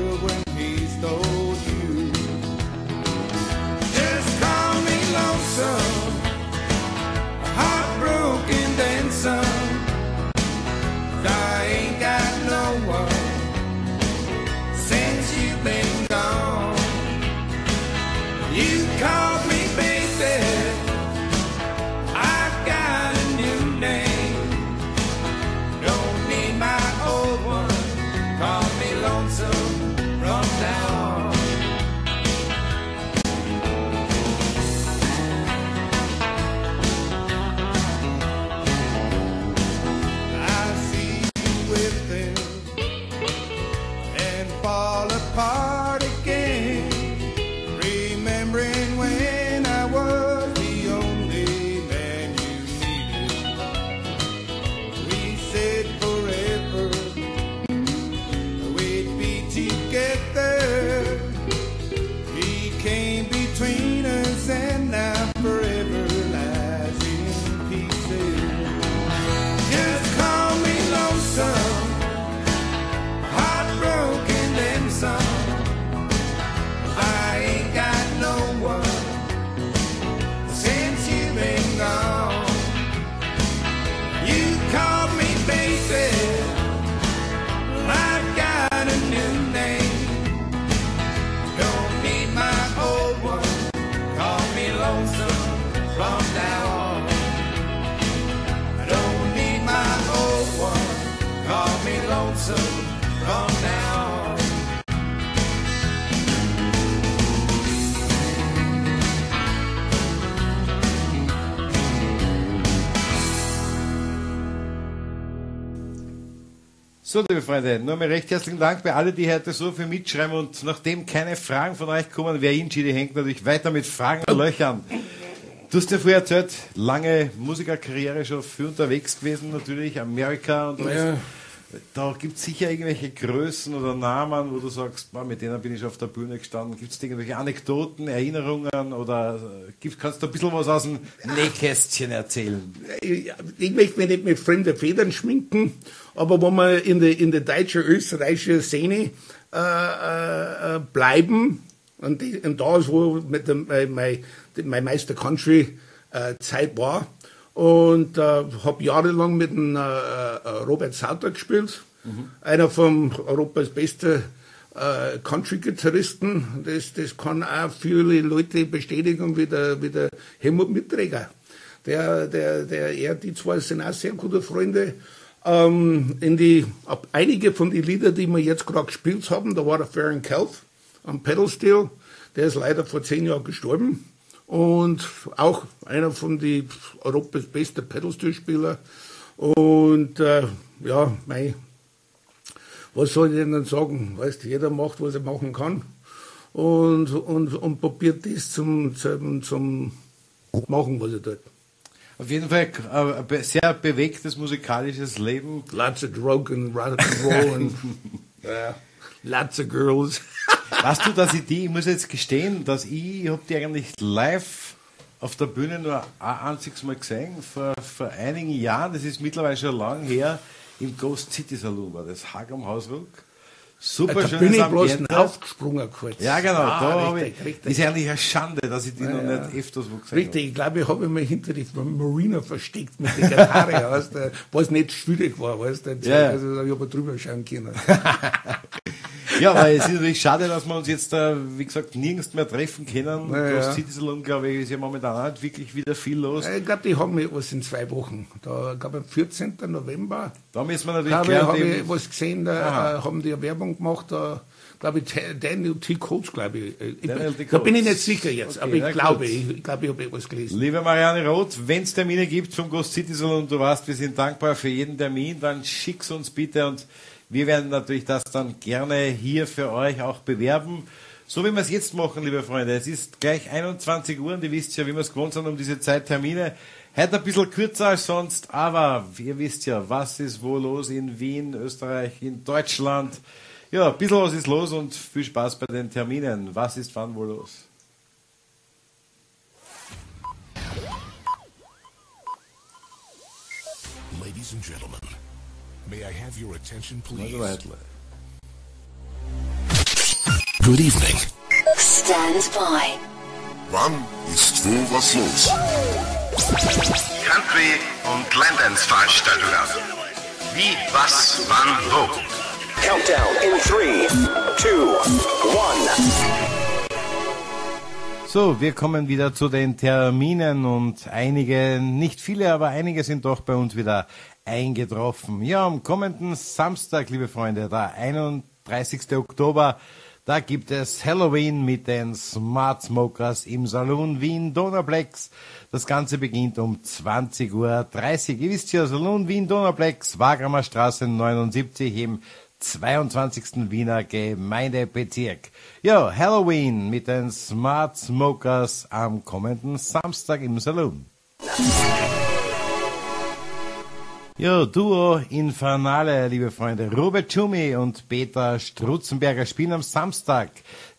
So, liebe Freunde, nur mal recht herzlichen Dank bei allen, die heute so viel mitschreiben und nachdem keine Fragen von euch kommen, wer Inchi, hängt natürlich weiter mit Fragen und Löchern. Du hast ja vorher erzählt, lange Musikerkarriere schon viel unterwegs gewesen, natürlich, Amerika und alles. Ja. Da gibt es sicher irgendwelche Größen oder Namen, wo du sagst, boah, mit denen bin ich auf der Bühne gestanden. Gibt es irgendwelche Anekdoten, Erinnerungen oder äh, gibt, kannst du ein bisschen was aus dem Nähkästchen erzählen? ich, ich möchte mich nicht mit fremden Federn schminken, aber wenn wir in der, in der deutschen, österreichischen Szene äh, äh, äh, bleiben, und, die, und da ist, wo mit dem, mein, mein, mein Meister Country äh, Zeit war, und äh, habe jahrelang mit dem äh, äh, Robert Sauter gespielt, einer von Europas besten äh, Country-Gitarristen. Das, das kann auch viele Leute bestätigen, wie der, wie der Helmut Mitträger. Der, der, der, er, die zwei sind auch sehr gute Freunde. Ähm, in die, ab einige von den Liedern, die wir jetzt gerade gespielt haben, da war der Farron Kelf am Pedal Steel. Der ist leider vor zehn Jahren gestorben. Und auch einer von den Europas besten Pedal Steel Spieler. Und äh, ja, mei, was soll ich denn dann sagen? Weißt, jeder macht, was er machen kann. Und, und, und probiert das zum, zum, zum machen, was er tut. Auf jeden Fall äh, ein sehr bewegtes musikalisches Leben. Lots of drug and roll and ja, lots of girls. Weißt du, dass ich die, ich muss jetzt gestehen, dass ich, ich habe die eigentlich live auf der Bühne nur ein einziges Mal gesehen, vor, vor einigen Jahren, das ist mittlerweile schon lang her, im Ghost City Saloon war das, Hag am Hausruck. Super da bin ich bloß aufgesprungen kurz. Ja, genau, Ah, da habe richtig, ich, richtig. ist eigentlich eine Schande, dass ich die Ja, noch ja. nicht öfters wo gesehen Richtig, ich glaube, ich habe mich hinter die Marina versteckt mit der Gitarre, weißt du, was nicht schwierig war, weißt du. Ja, ja. Also, ich habe drüber schauen können. Ja, weil es ist natürlich schade, dass wir uns jetzt, wie gesagt, nirgends mehr treffen können. Ja, Ghost ja. Saloon, glaube ich, ist ja momentan auch nicht wirklich wieder viel los. Ich glaube, die haben mich was in zwei Wochen. Da, ich glaube, am 14. November. Da müssen wir natürlich habe ich, gleich hab dem- ich was gesehen, da Aha. äh, haben die eine Werbung gemacht, da, glaube ich, Daniel T. Coates, glaube ich. ich Daniel T. da bin ich nicht sicher jetzt, Okay, aber ich glaube, ich, ich glaube, ich habe etwas gelesen. Liebe Marianne Roth, wenn es Termine gibt vom Ghost City Salon, du weißt, wir sind dankbar für jeden Termin, dann schick's uns bitte und wir werden natürlich das dann gerne hier für euch auch bewerben. So wie wir es jetzt machen, liebe Freunde. Es ist gleich 21 Uhr und ihr wisst ja, wie wir es gewohnt sind um diese Zeit Termine. Heute ein bisschen kürzer als sonst, aber ihr wisst ja, was ist wo los in Wien, Österreich, in Deutschland. Ja, ein bisschen was ist los und viel Spaß bei den Terminen. Was ist wann wo los? Ladies and gentlemen, may I have your attention, please? Good evening. Stand by. Wann ist wo was los? Country und Landance Veranstaltungen. Wie, was, wann, wo. Countdown in three, two, one. So, wir kommen wieder zu den Terminen und einige, nicht viele, aber einige sind doch bei uns wieder eingetroffen. Ja, am kommenden Samstag, liebe Freunde, der 31. Oktober, da gibt es Halloween mit den Smart Smokers im Saloon Wien Donauplex. Das Ganze beginnt um 20.30 Uhr. Ihr wisst ja, Saloon Wien Donauplex, Wagramer Straße 79 im 22. Wiener Gemeindebezirk. Ja, Halloween mit den Smart Smokers am kommenden Samstag im Saloon. Ja, Duo Infernale, liebe Freunde. Robert Schumi und Peter Strutzenberger spielen am Samstag,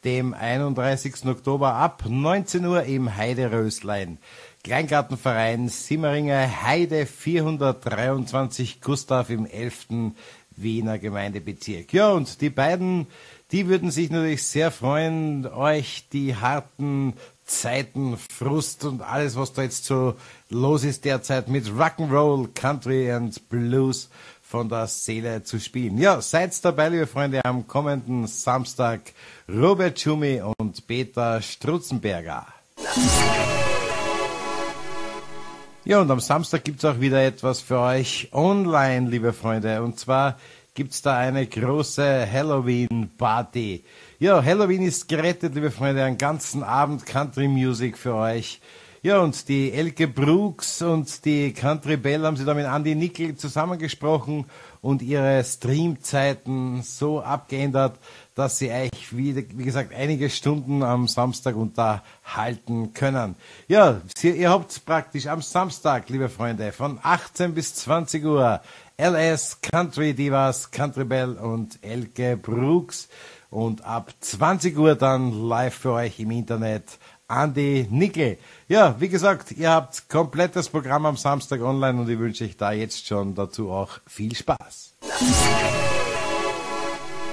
dem 31. Oktober ab 19 Uhr im Heideröslein. Kleingartenverein Simmeringer Heide 423 Gustav im 11. Wiener Gemeindebezirk. Ja, und die beiden, die würden sich natürlich sehr freuen, euch die harten Zeiten, Frust und alles, was da jetzt so los ist derzeit mit Rock'n'Roll, Country and Blues von der Seele zu spielen. Ja, seid dabei, liebe Freunde, am kommenden Samstag Robert Schumi und Peter Strutzenberger. Ja, und am Samstag gibt's auch wieder etwas für euch online, liebe Freunde. Und zwar gibt's da eine große Halloween-Party. Ja, Halloween ist gerettet, liebe Freunde. Einen ganzen Abend Country Music für euch. Ja, und die Elke Brooks und die Country Bell haben sie da mit Andy Nickel zusammengesprochen und ihre Streamzeiten so abgeändert, dass sie euch, wie, wie gesagt, einige Stunden am Samstag unterhalten können. Ja, sie, ihr habt praktisch am Samstag, liebe Freunde, von 18 bis 20 Uhr LS Country Divas, Country Bell und Elke Brooks. Und ab 20 Uhr dann live für euch im Internet Andy Nickel. Ja, wie gesagt, ihr habt komplettes Programm am Samstag online und ich wünsche euch da jetzt schon dazu auch viel Spaß.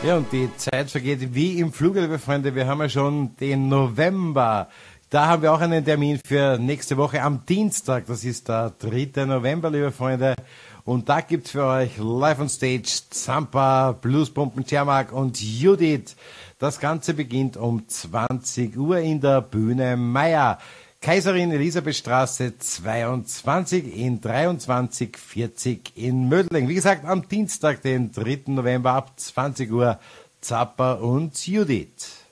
Ja, und die Zeit vergeht wie im Fluge, liebe Freunde. Wir haben ja schon den November. Da haben wir auch einen Termin für nächste Woche am Dienstag. Das ist der 3. November, liebe Freunde. Und da gibt's für euch live on stage Zampa, Bluespumpen, Tschermak und Judith. Das Ganze beginnt um 20 Uhr in der Bühne Meier. Kaiserin Elisabeth Straße 22 in 2340 in Mödling. Wie gesagt, am Dienstag, den 3. November ab 20 Uhr Zappa und Judith.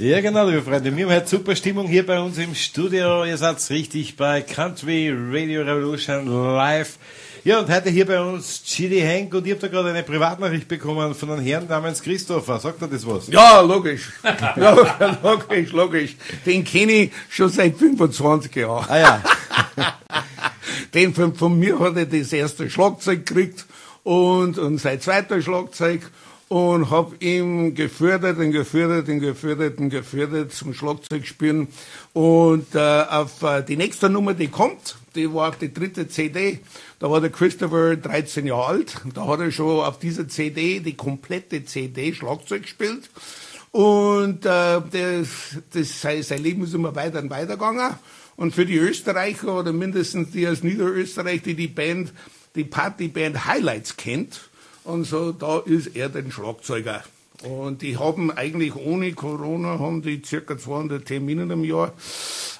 Ja, genau, liebe Freunde. Wir haben heute super Stimmung hier bei uns im Studio. Ihr seid richtig bei Country Radio Revolution live. Ja, und heute hier bei uns Chidi Hank und ich habe da gerade eine Privatnachricht bekommen von einem Herrn namens Christopher. Sagt er das was? Ja, logisch. ja, logisch, logisch. Den kenne ich schon seit 25 Jahren. Ah ja. Den von, von mir hat er das erste Schlagzeug gekriegt und, und sein zweiter Schlagzeug und habe ihn gefördert und gefördert und gefördert und gefördert zum Schlagzeugspielen. Und äh, auf äh, die nächste Nummer, die kommt, die war auf die dritte CD, da war der Christopher 13 Jahre alt. Da hat er schon auf dieser CD die komplette CD Schlagzeug gespielt. Und äh, das, das, sein, Leben ist immer weiter und weiter gegangen. Und für die Österreicher oder mindestens die aus Niederösterreich, die die Band, die Partyband Highlights kennt, und so, da ist er den Schlagzeuger. Und die haben eigentlich ohne Corona, haben die circa 200 Termine im Jahr.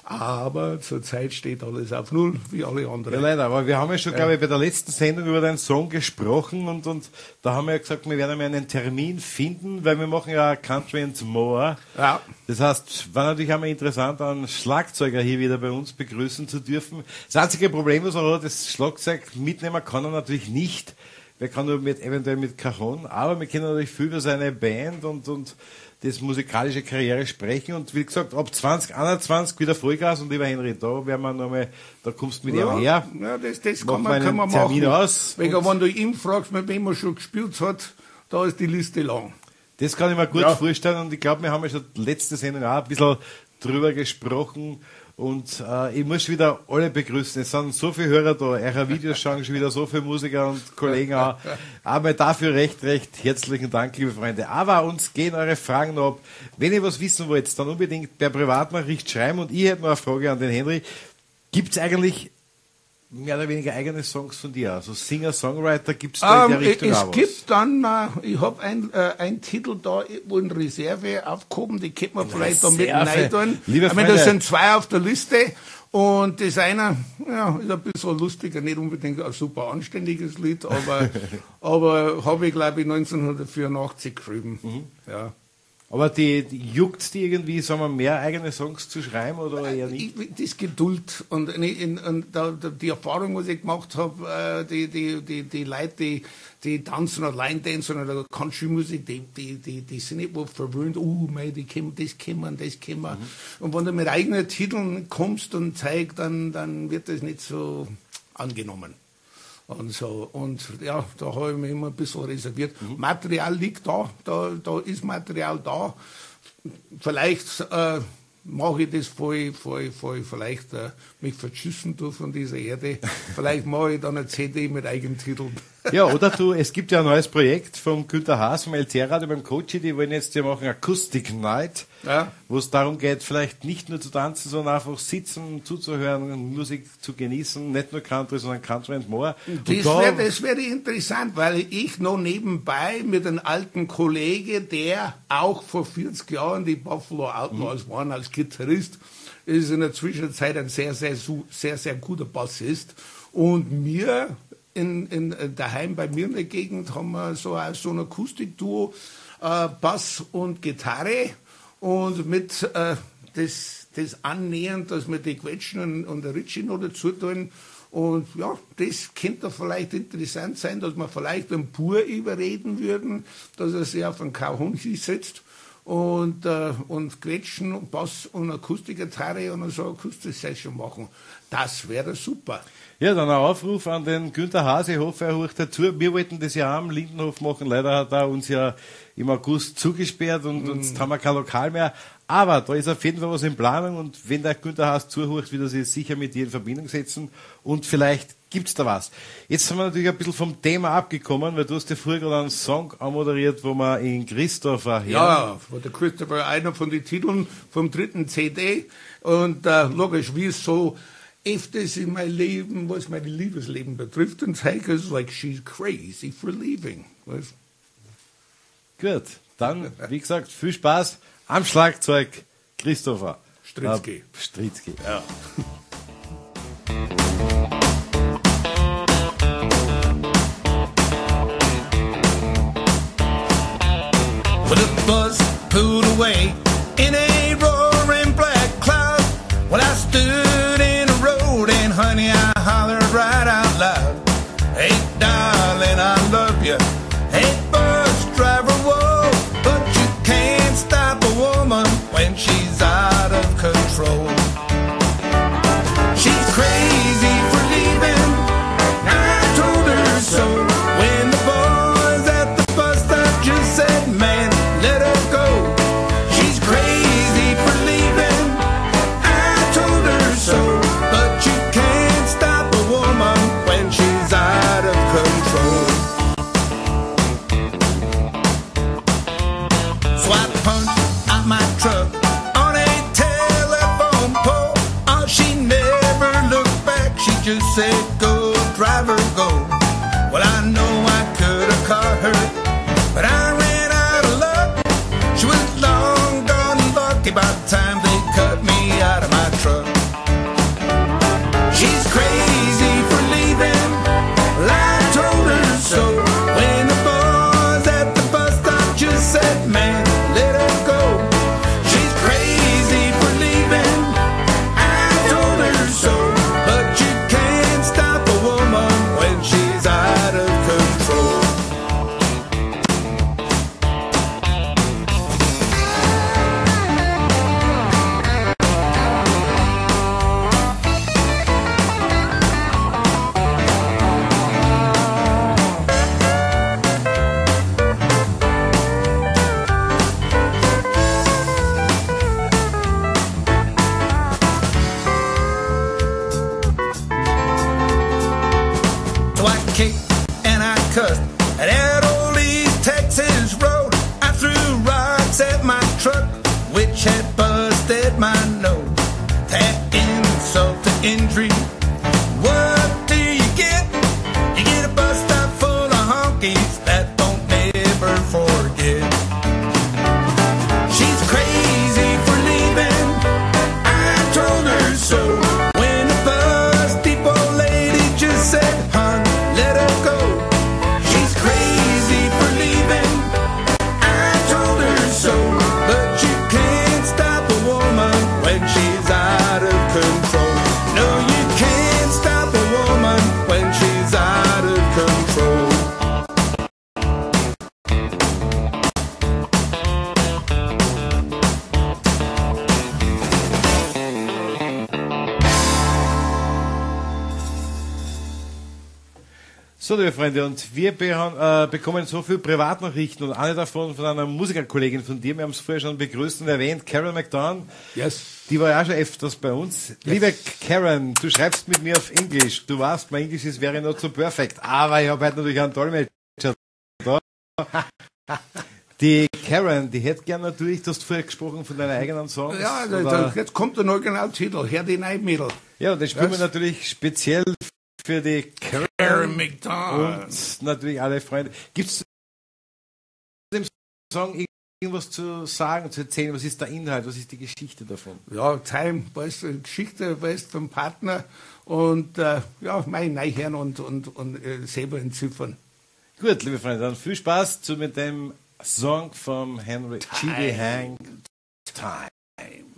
Aber zurzeit steht alles auf Null, wie alle anderen. Ja, leider, aber wir haben ja schon, glaube ich, bei der letzten Sendung über deinen Song gesprochen und, und da haben wir ja gesagt, wir werden einen Termin finden, weil wir machen ja Country and More. Ja. Das heißt, war natürlich einmal interessant, einen Schlagzeuger hier wieder bei uns begrüßen zu dürfen. Das einzige Problem, was hat, das Schlagzeug mitnehmen kann er natürlich nicht. Wir kann nur mit, eventuell mit Cajon, aber wir können natürlich viel über seine Band und, und das musikalische Karriere sprechen und wie gesagt, ab 2021 wieder Vollgas und lieber Henry, da werden wir nochmal, da kommst du mit ihm her. Ja, das, das kann man, kann man Termin machen. aus Wegen, wenn du ihn fragst, mit wem er schon gespielt hat, da ist die Liste lang. Das kann ich mir gut Ja. vorstellen und ich glaube, wir haben ja schon letzte Sendung auch ein bisschen drüber gesprochen und äh, ich muss wieder alle begrüßen. Es sind so viele Hörer da, eure Videos schauen schon wieder so viele Musiker und Kollegen an. Aber dafür recht, recht herzlichen Dank, liebe Freunde. Aber uns gehen eure Fragen noch ab. Wenn ihr was wissen wollt, dann unbedingt per Privatnachricht schreiben und ich hätte noch eine Frage an den Henry. Gibt es eigentlich mehr oder weniger eigene Songs von dir? Also Singer-Songwriter gibt es da in der Ähm, Richtung es gibt dann, äh, ich habe ein, äh, ein Titel da, wo in Reserve aufgehoben, die könnte man vielleicht da mit Reserve. rein tun. Liebe Ich meine, Freunde. das sind zwei auf der Liste. Und das eine, ja, ist ein bisschen lustiger, nicht unbedingt ein super anständiges Lied, aber, aber habe ich, glaube ich, 1984 geschrieben. Mhm. Ja. Aber die, die juckt die irgendwie, sagen wir, mehr eigene Songs zu schreiben oder eher nicht? Ich, das Geduld und, und da, die Erfahrung, was ich gemacht habe, äh, die, die, die, die Leute, die, die tanzen oder Line tanzen oder Country-Musik, die, die, die, die sind nicht verwöhnt, oh, mei, die können, das können das können wir. Und wenn du mit eigenen Titeln kommst und zeigst, dann, dann wird das nicht so angenommen. Und so, und ja, da habe ich mich immer ein bisschen reserviert. Material liegt da, da, da ist Material da. Vielleicht äh, mache ich das voll, voll, voll, vielleicht äh, mich verschissen durch von dieser Erde. Vielleicht mache ich dann eine CD mit Eigentiteln. Ja, oder du, es gibt ja ein neues Projekt vom Günter Haas, vom LT-Radio, beim Coachy, die wollen jetzt ja machen Acoustic Night, Ja. wo es darum geht, vielleicht nicht nur zu tanzen, sondern einfach sitzen, zuzuhören, Musik zu genießen, nicht nur Country, sondern Country and More. Und Das da- wäre das wäre interessant, weil ich noch nebenbei mit einem alten Kollege, der auch vor 40 Jahren die Buffalo Outlaws waren als Gitarrist, ist in der Zwischenzeit ein sehr, sehr, su- sehr, sehr guter Bassist. Und mir in, in, äh, daheim bei mir in der Gegend haben wir so, ein- so ein Akustikduo, äh, Bass und Gitarre. Und mit äh, das, das annähernd, dass wir die Quetschen und, und der Ritchie noch dazu tun. Und ja, das könnte vielleicht interessant sein, dass wir vielleicht einen Pur überreden würden, dass er sich auf einen Cajon setzt und, äh, und Quetschen und Bass und Akustikgitarre und so eine Akustik-Session machen. Das wäre super. Ja, dann ein Aufruf an den Günter Haas. Ich hoffe, er hört dazu. Wir wollten das ja am Lindenhof machen. Leider hat er uns ja im August zugesperrt und Mhm. jetzt haben wir kein Lokal mehr. Aber da ist auf jeden Fall was in Planung und wenn der Günter Haas zuhört, wird er sich sicher mit dir in Verbindung setzen und vielleicht gibt's da was? Jetzt sind wir natürlich ein bisschen vom Thema abgekommen, weil du hast ja früher gerade einen Song anmoderiert, wo wir in Christopher her. Ja, der Christopher einer von den Titeln vom dritten CD. Und äh, logisch, wie es so öfters in mein Leben, was mein Liebesleben betrifft, und Heike ist like, she's crazy for leaving. Weißt? Gut, dann, wie gesagt, viel Spaß am Schlagzeug, Christopher. Stritzky. Äh, Stritzky. Ja. Bus pulled away in a roaring black cloud. Well, I stood in the road and honey, I hollered Freunde, und wir beha- äh, bekommen so viel Privatnachrichten und eine davon von einer Musikerkollegin von dir. Wir haben es vorher schon begrüßt und erwähnt, Carol McDonald. Yes. Die war ja auch schon öfters bei uns. Liebe Karen, du schreibst mit mir auf Englisch. Du weißt, mein Englisch ist wäre not so perfekt. Aber ich habe heute natürlich einen Dolmetscher da. Die Karen, die hätte gern natürlich, du hast vorher gesprochen von deinen eigenen Songs. Ja, da, jetzt kommt der Originaltitel, Herr die Neidmädel. Ja, den spielen wir natürlich speziell für die Karen Karen McDonald. und natürlich alle Freunde. Gibt es dem Song irgendwas zu sagen, zu erzählen? Was ist der Inhalt? Was ist die Geschichte davon? Ja, Time, weißt du, Geschichte, weißt vom Partner und äh, ja, mein Neuhören und, und, und äh, selber entziffern. Gut, liebe Freunde, dann viel Spaß zu mit dem Song vom Henry G.D. Hank. Time.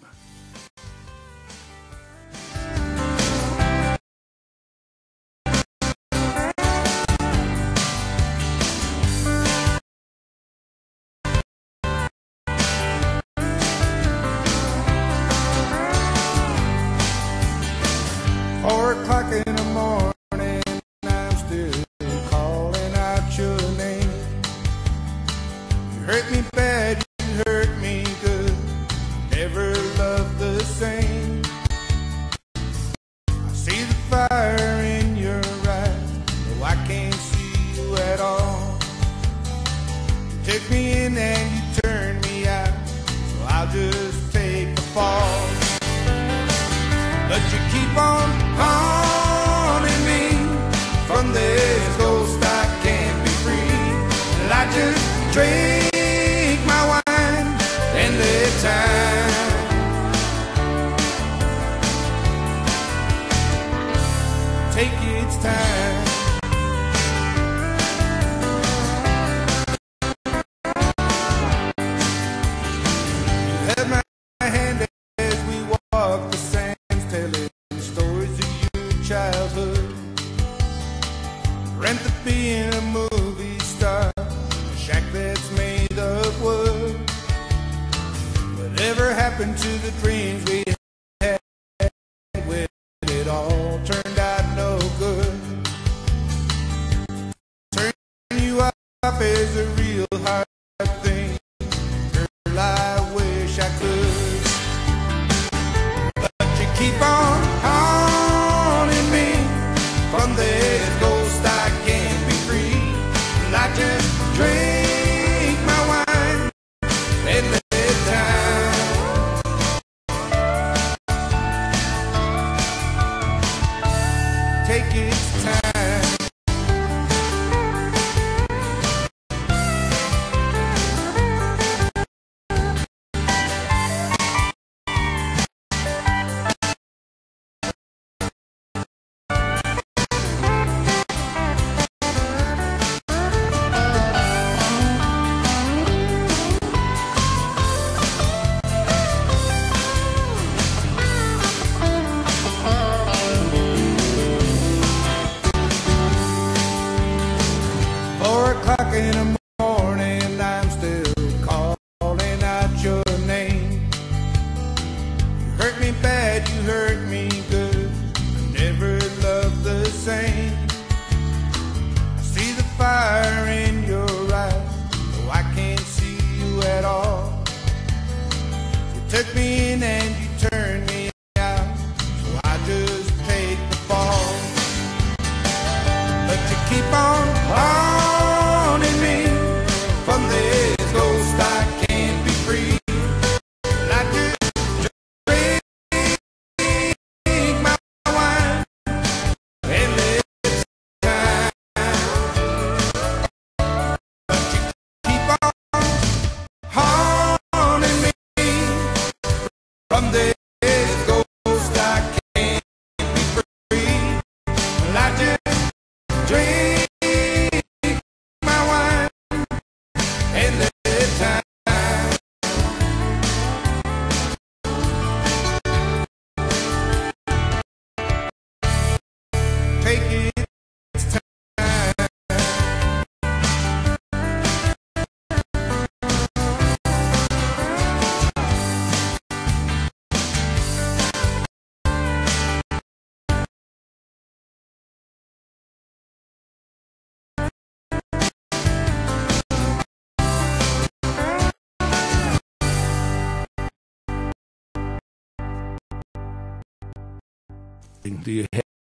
Do you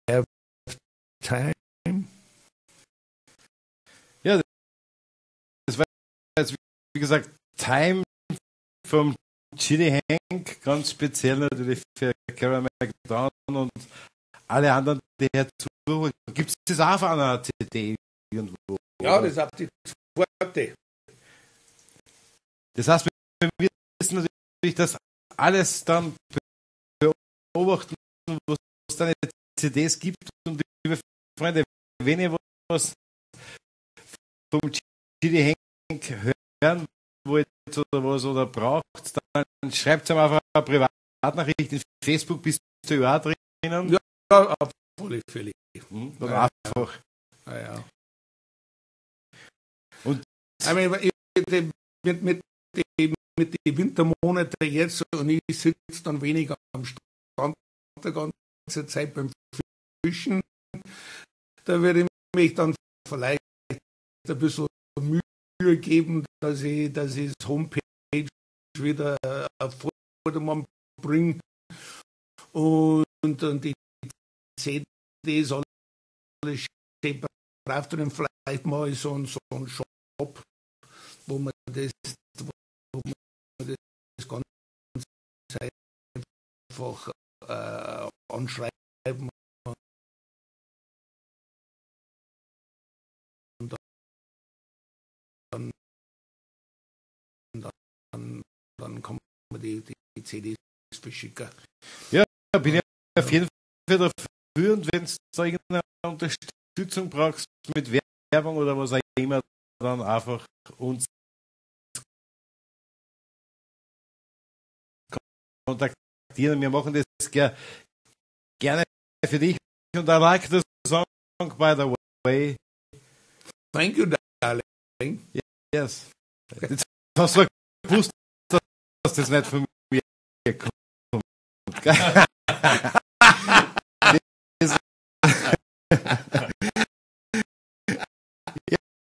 have time? Ja, das war jetzt, wie gesagt, Time vom Chili Hank, ganz speziell natürlich für Carol McDonald und alle anderen, die herzuholen. Gibt es das auch auf einer CD irgendwo? Ja, das ist ab die zweite. Das heißt, wir wissen natürlich, dass alles dann beobachten, was es dann CDs gibt und liebe Freunde, wenn ihr was vom Chili Hank hören wollt oder was oder braucht, dann schreibt es ihm einfach eine Privatnachricht in Facebook, bist du ja drinnen. Ja, ja auf alle Fälle. Hm, dann einfach. Ja, ja. Und ich meine, mit, mit, die, mit den Wintermonaten jetzt und ich sitze dann weniger am Strand die ganze Zeit beim Fischen, da werde ich mich dann vielleicht ein bisschen Mühe geben, dass ich, dass ich das Homepage wieder auf Vordermann bringe. Und, und die CDs alle schön dann vielleicht mal so einen, so einen Shop, wo man das, wo man das Ganze einfach äh, anschreiben und dann, dann, dann kann man die, die CDs verschicken. Ja, bin ich auf jeden Fall und wenn du da irgendeine Unterstützung brauchst mit Werbung oder was auch immer, dann einfach uns kontaktieren. Wir machen das ger gerne für dich. Und I like the song, by the way. Thank you, darling. Yes. Jetzt hast du gewusst, dass das nicht von mir kommt.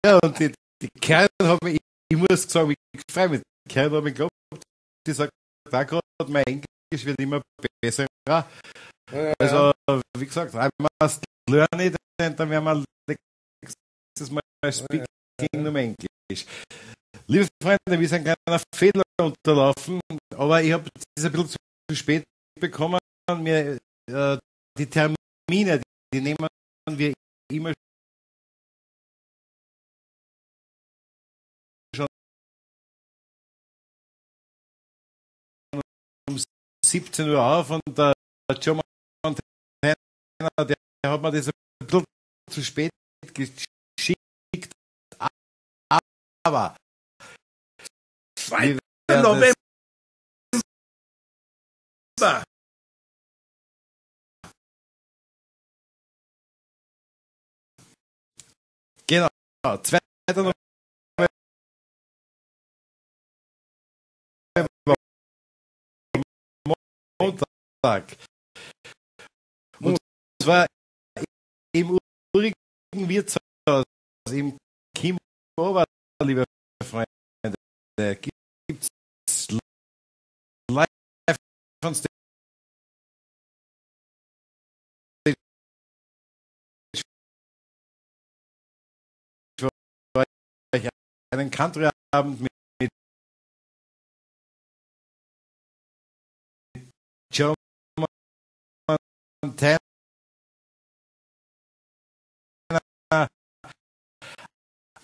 ja, und die, die Kerle haben mich, ich muss sagen, ich freue mich, die Kerle haben geglaubt, die sagt, da gerade mein Englisch wird immer besser. Also, wie gesagt, I must learn it, and dann werden wir nächstes Mal speaking nur Englisch. Liebe Freunde, wir sind ein kleiner Fehler unterlaufen, aber ich habe es ein bisschen zu spät bekommen. Mir, äh, die Termine, die, nehmen wir immer schon um 17 Uhr auf und der der hat mir das ein bisschen zu spät geschickt, aber 2. wir werden November. Genau, 2. November. Montag. Zwar im urigen Wirtshaus, im Kim Ober, liebe Freunde, gibt es live von Stage. Für euch einen Country-Abend mit,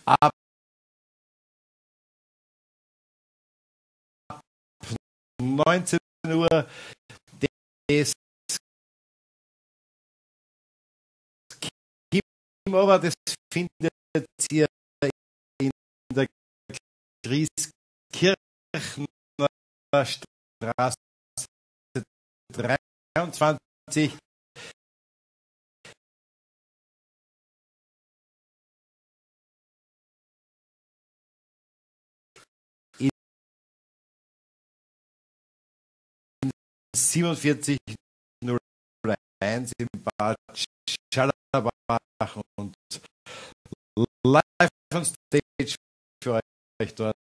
ab 19 Uhr das Kim Over, das findet ihr in der Grieskirchner Straße 23 47 01 in Bad Schallerbach und live on stage für euch dort.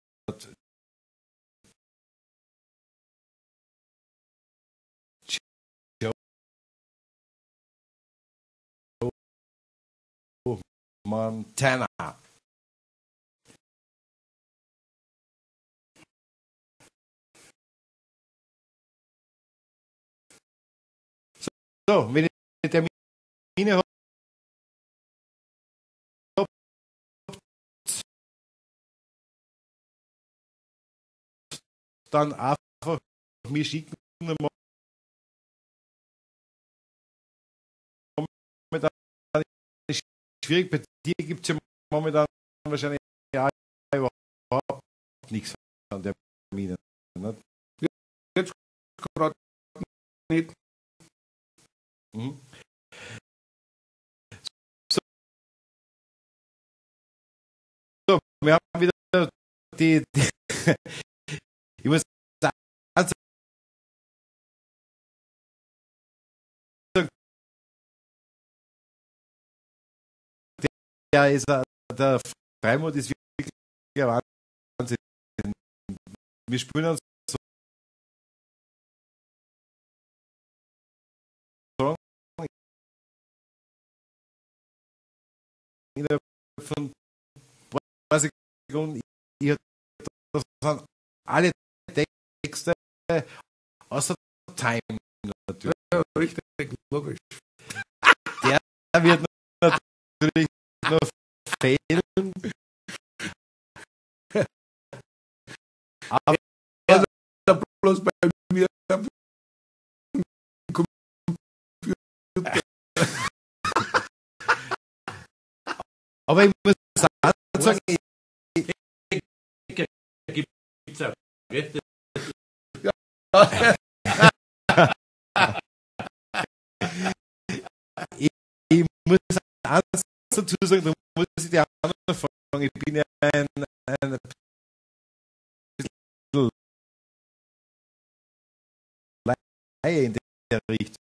Montana. So, wenn ihr Termine habt, dann einfach mir schicken. Momentan ist schwierig, bei dir gibt es ja momentan wahrscheinlich überhaupt nichts an Terminen. Jetzt gerade nicht. Mhm. So, wir haben wieder die, die ich muss sagen, der ist äh, der Freimut ist wirklich ein Wahnsinn. Wir spielen uns innerhalb von paar Sekunden. Ich, das sind alle Texte außer Time natürlich. Ja, richtig, logisch. Der wird natürlich noch fehlen. Aber Also, bloß bei Aber ich muss auch sagen, ich, Gibt's auch. ich, ich muss eins dazu sagen, da muss ich die andere fragen. Ich bin ja ein, ein bisschen Laie in der Richtung,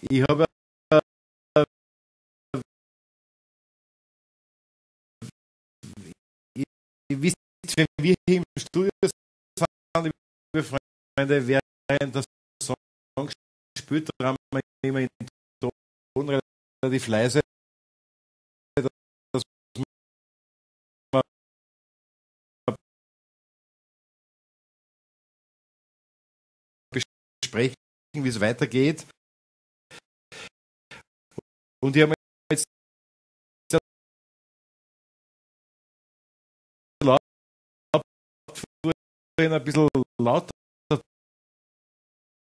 ich habe äh, ihr wisst, wenn wir hier im Studio sind, liebe Freunde, während der Song gespielt, da haben wir immer in Ton relativ leise, dass wir besprechen, wie es weitergeht. Und ich habe jetzt laut, ein bisschen lauter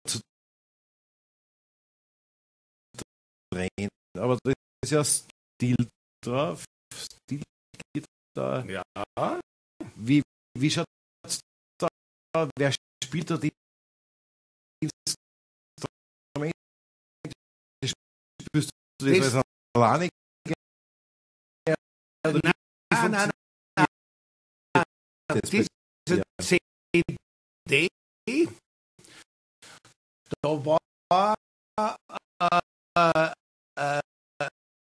zu drehen. Aber da ist ja Stil drauf. Stil geht da. Ja. Wie, wie schaut es da? Wer spielt da die Spürst du das Das- als alleine? Nein, nein, nein, nein. Das Diese CD, da war äh, äh, äh,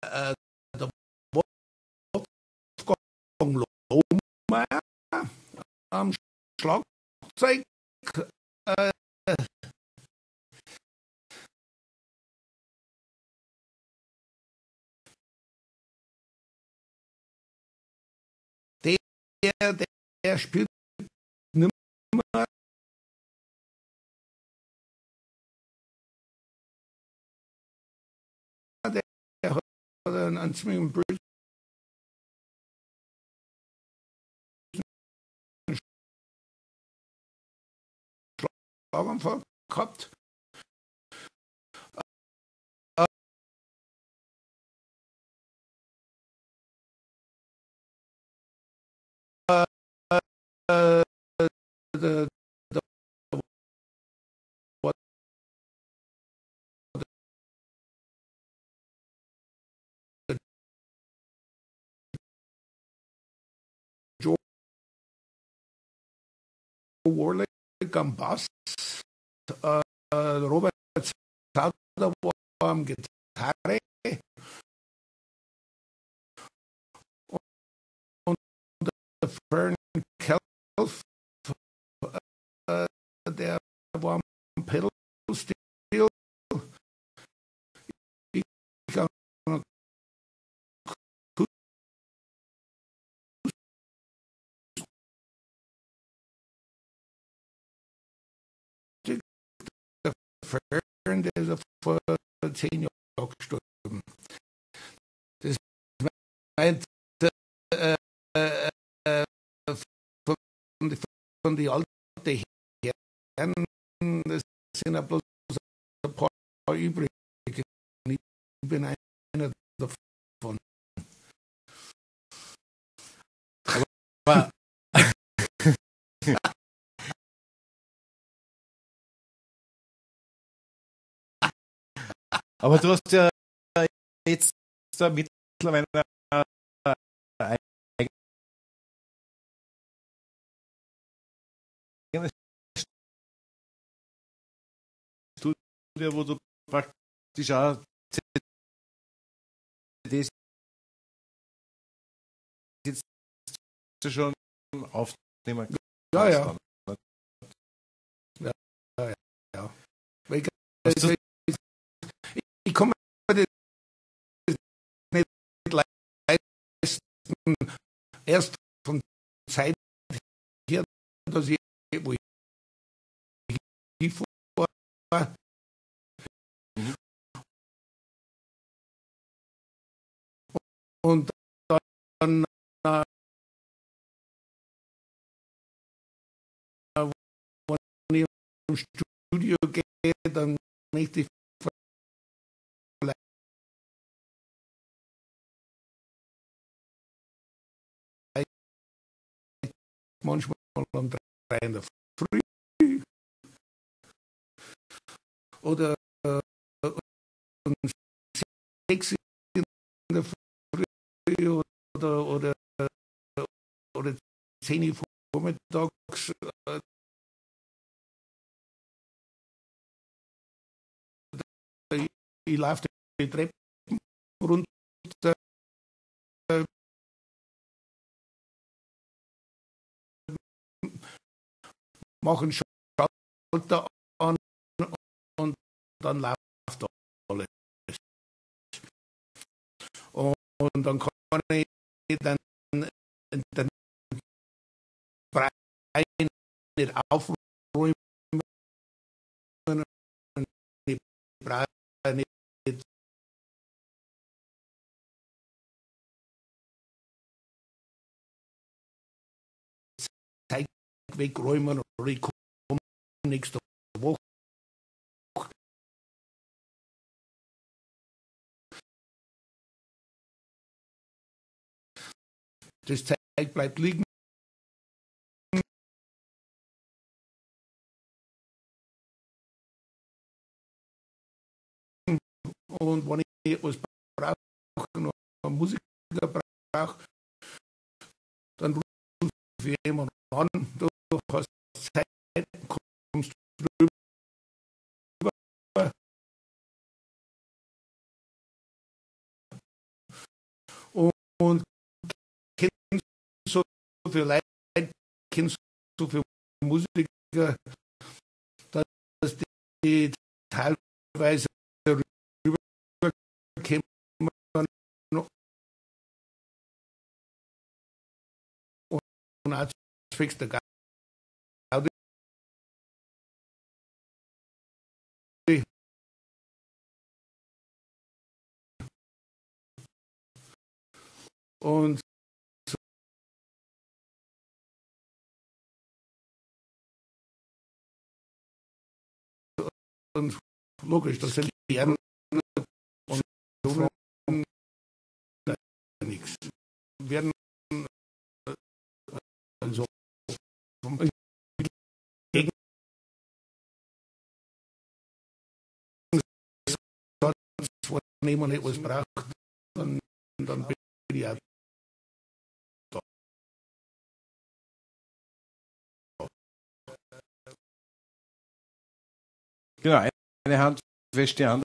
äh, der Wolfgang Lohmeier am Schlagzeug. Der, der, der spielt nimmer der, der hat einen, ziemlichen bösen Schlaganfall gehabt. Äh, der, der, Joe Warlick am Bass, äh, Robert Sauter war am Gitarre und, und der Fern Kelf, äh, der war am Pedal Steel. Ich, ich am der Fern, der ist vor zehn Jahren gestorben. Das meint, äh, äh, äh, von, von den alten Herren, das sind ja bloß ein paar übrig. Ich bin einer davon. Aber Aber du hast ja jetzt mittlerweile Studio, wo du praktisch auch CDs jetzt schon aufnehmen kannst ja. Ja, ja, ich, ich, ich komme das nicht leisten, erst von Zeit her, dass ich, wo ich war, und dann äh, Studio gehe, dann möchte ich vielleicht manchmal um drei in der Früh. Oder äh, um sechs oder, oder, oder zehn Uhr vormittags. äh, Ich, laufe die Treppen runter. Mache einen Schalter an und dann läuft alles. Und dann kann dann den Brei nicht aufräumen und die Brei nicht wegräumen oder ich komme nächste Das Zeug bleibt liegen. Und wenn ich etwas brauche, noch Musiker brauche, dann rufe ich jemanden an, du hast Zeit, kommst drüber. Und, viele Leute, kennst so viele Musiker, dass die teilweise rüberkommen und als fix der Gaudi. Und und logisch, das sind die Erden und so nichts. Werden also vom gegen jemand etwas braucht, dann, dann bin ich auch Genau, eine Hand wäscht die andere.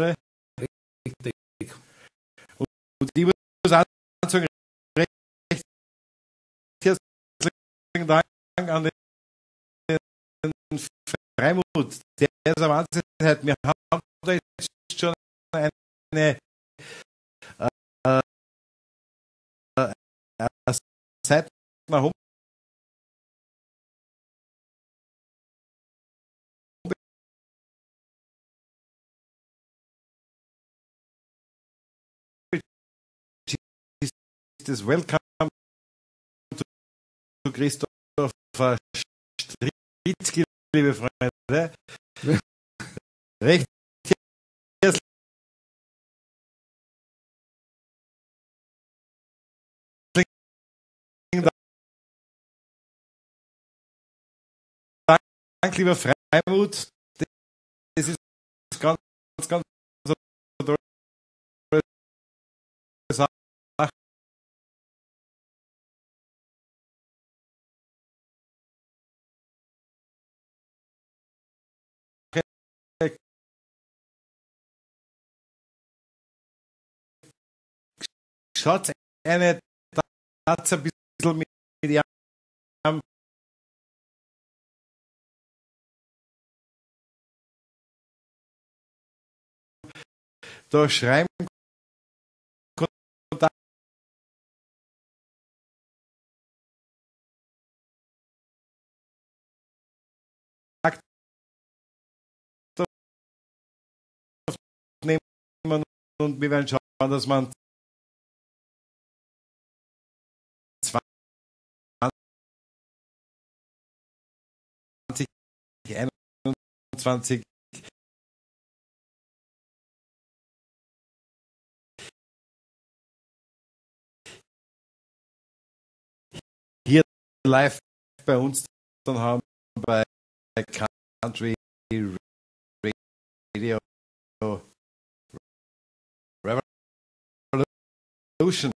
Richtig. Und, und ich muss sagen, recht herzlichen Dank an den Freimut. Der ist eine Wahnsinnigkeit. Wir haben jetzt schon eine, Seite nach oben ist Welcome to, to Christopher Stritzky, liebe Freunde. Recht herzlichen Dank, lieber Freimut. Das ist Schaut eine Tatze ein bisschen mit ihrem da schreiben Kontakt. Nehmen und wir werden schauen, dass man 21 hier live bei uns dann haben bei Country Radio Revolution.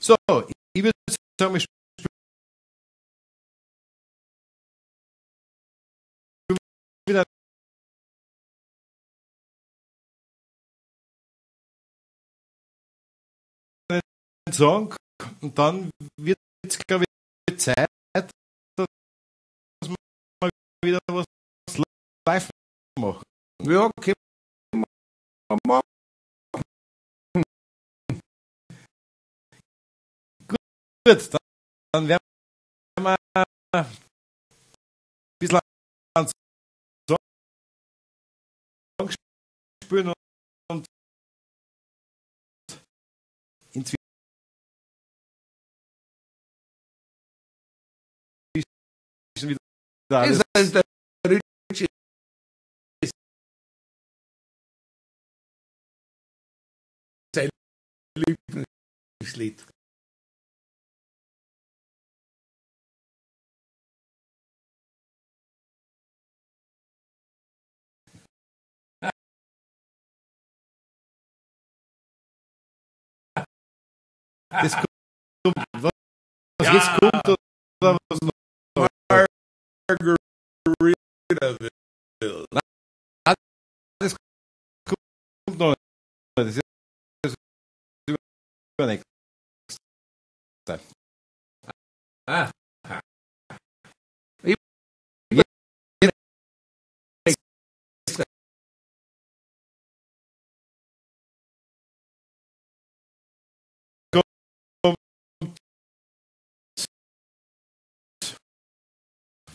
So, ich würde sagen, Song und dann wird es, glaube ich, Zeit, dass wir mal wieder was live machen. Ja, okay. Gut, dann, dann werden wir ein bisschen an Song spielen wieder alles. Ist das der Richie? Sein Lieblingslied. Das kommt, was, was jetzt kommt oder was noch? Margaritaville. Das kommt noch. Das ist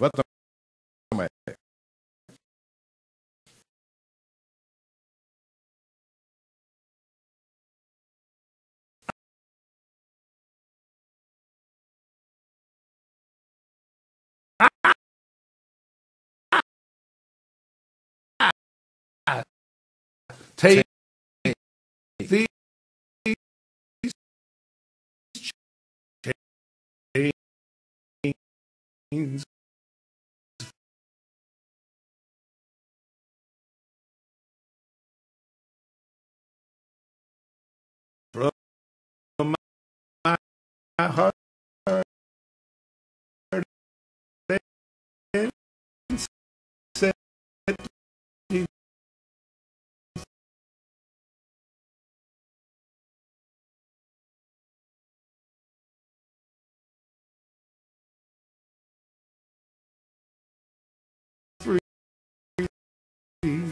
Warte mal. Take these chains heart and set me free.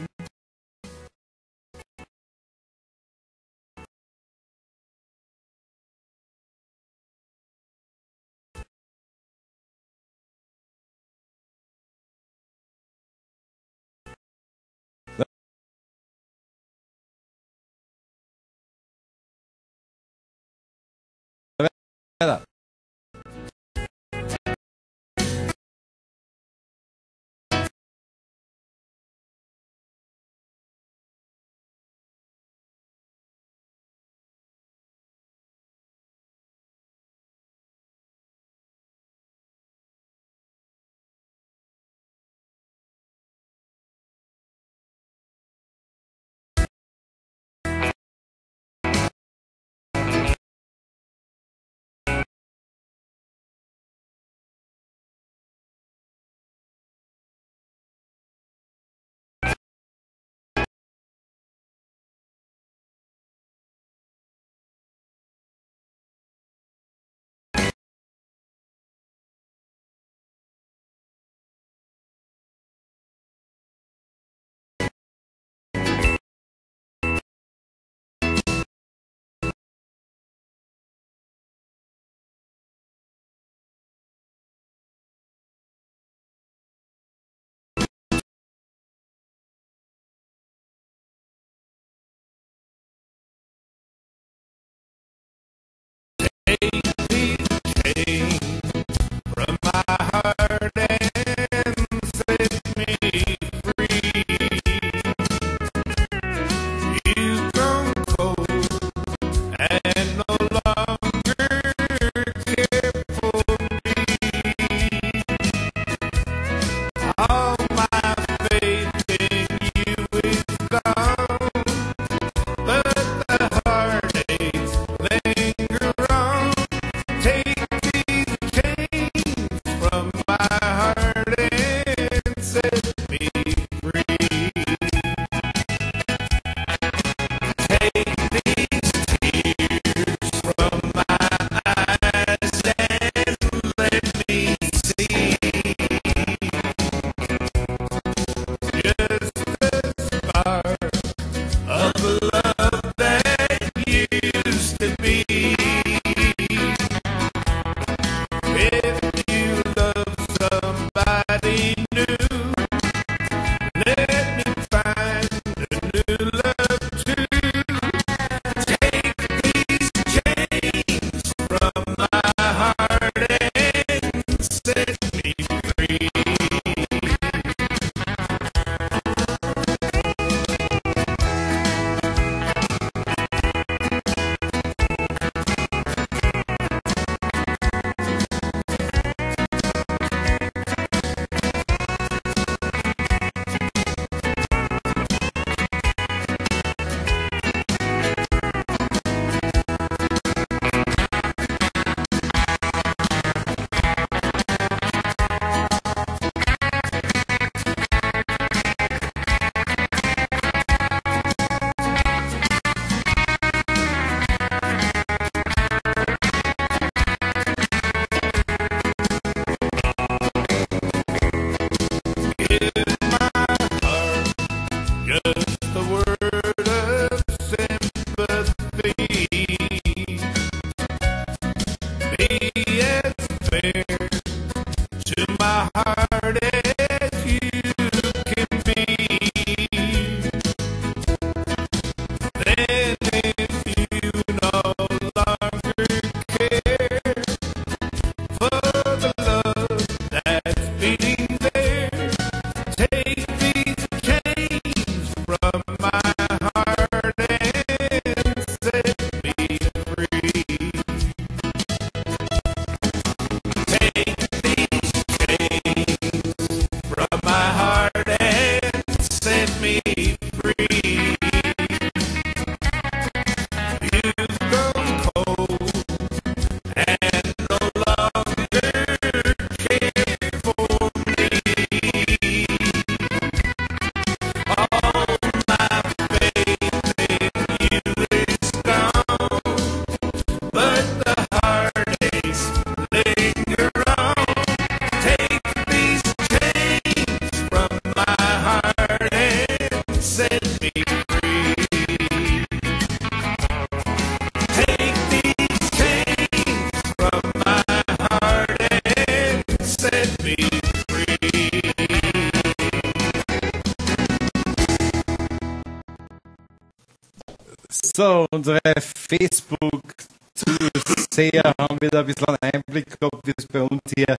So, unsere Facebook-Zuseher haben wieder ein bisschen Einblick gehabt, wie es bei uns hier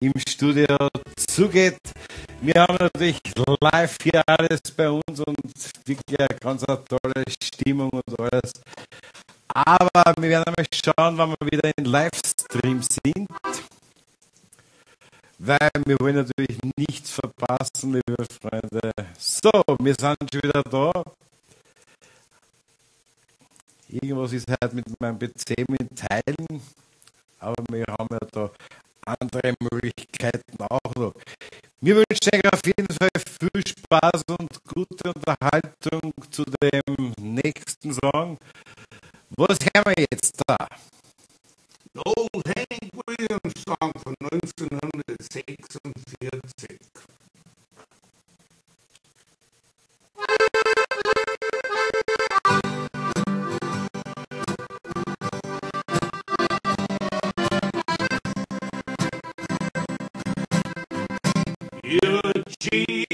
im Studio zugeht. Wir haben natürlich live hier alles bei uns und wirklich eine ganz tolle Stimmung und alles. Aber wir werden einmal schauen, wann wir wieder in Livestream sind. Weil wir wollen natürlich nichts verpassen, liebe Freunde. So, wir sind schon wieder da. Irgendwas ist halt mit meinem PC mit Teilen, aber wir haben ja da andere Möglichkeiten auch noch. Wir wünschen euch auf jeden Fall viel Spaß und gute Unterhaltung zu dem nächsten Song. Was hören wir jetzt da? Old Hank Williams Song von 1946. Jesus.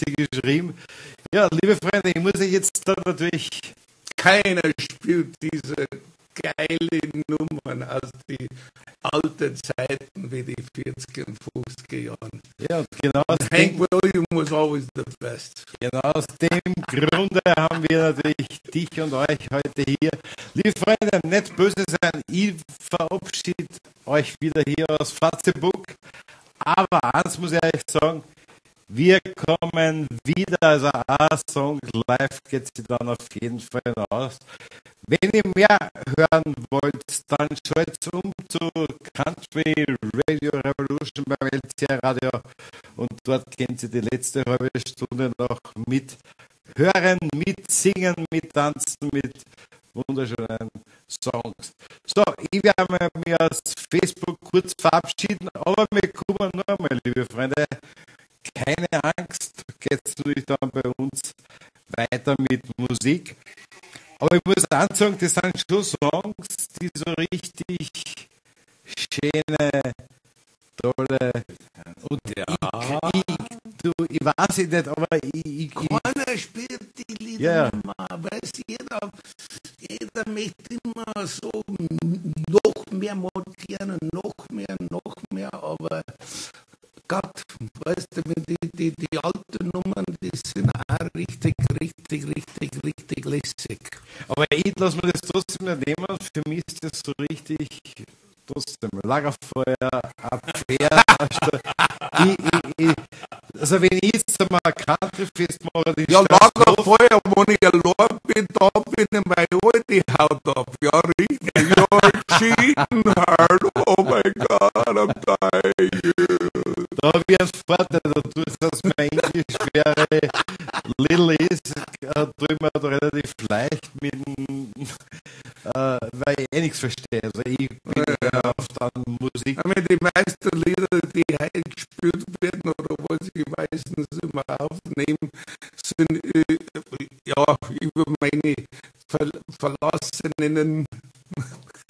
Sie geschrieben. Ja, liebe Freunde, ich muss euch jetzt da natürlich. Keiner spielt diese geile Nummern aus die alten Zeiten wie die 40er und 50er Jahren. Ja, genau aus Hank dem, Williams was always the best. genau aus dem Grunde haben wir natürlich dich und euch heute hier. Liebe Freunde, nicht böse sein, ich verabschiede euch wieder hier aus Fatzeburg. Aber eins muss ich euch sagen, wir kommen wieder, also ein Song live geht sie dann auf jeden Fall aus. Wenn ihr mehr hören wollt, dann schaltet um zu Country Radio Revolution beim LCR Radio und dort kennt Sie die letzte halbe Stunde noch mit hören, mit singen, mit tanzen, mit wunderschönen Songs. So, ich werde mich aus Facebook kurz verabschieden, aber wir kommen noch einmal, liebe Freunde. Keine Angst, geht es natürlich dann bei uns weiter mit Musik. Aber ich muss auch sagen, das sind schon Songs, die so richtig schöne, tolle und ja. ich, ich, du, ich weiß es nicht, aber ich, ich, Keiner spielt die Lieder Ja. mehr, weiß jeder, jeder möchte immer so noch mehr modern, noch mehr, noch mehr, aber Gott, weißt du, die, die, die alten Nummern, die sind auch richtig, richtig, richtig, richtig lässig. Aber ich lasse mir das trotzdem nicht nehmen. Für mich ist das so richtig, trotzdem, Lagerfeuer, Abwehr. ich, ich, ich, also wenn ich jetzt einmal ein Country-Fest mache, die Ja, Lagerfeuer, wenn ich allein bin, da bin ich meine alte Haut ab. Ja, richtig. You're cheating hard. Oh my God, I'm dying. Da habe ich einen Vorteil dadurch, dass mein Englisch wäre little ich mir da relativ leicht mit dem, äh, weil ich eh nichts verstehe. Also ich bin ja. auf dann Musik. Meine, die meisten Lieder, die heute gespielt werden oder was ich meistens immer aufnehmen, sind äh, ja über meine Ver Verlassenen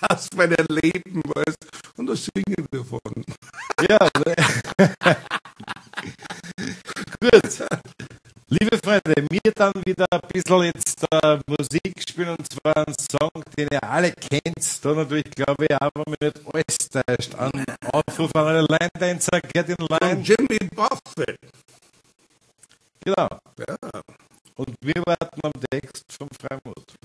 aus meinem Leben, weißt und da singe ich davon. Ja, gut. Liebe Freunde, mir dann wieder ein bisschen jetzt äh, Musik spielen und zwar einen Song, den ihr alle kennt. Da natürlich glaube ich auch, wenn mich nicht alles täuscht. An Aufruf an alle Line Dancer, Get in Line. Jimmy Buffett. Genau. Ja. Und wir warten am Text vom Freimut.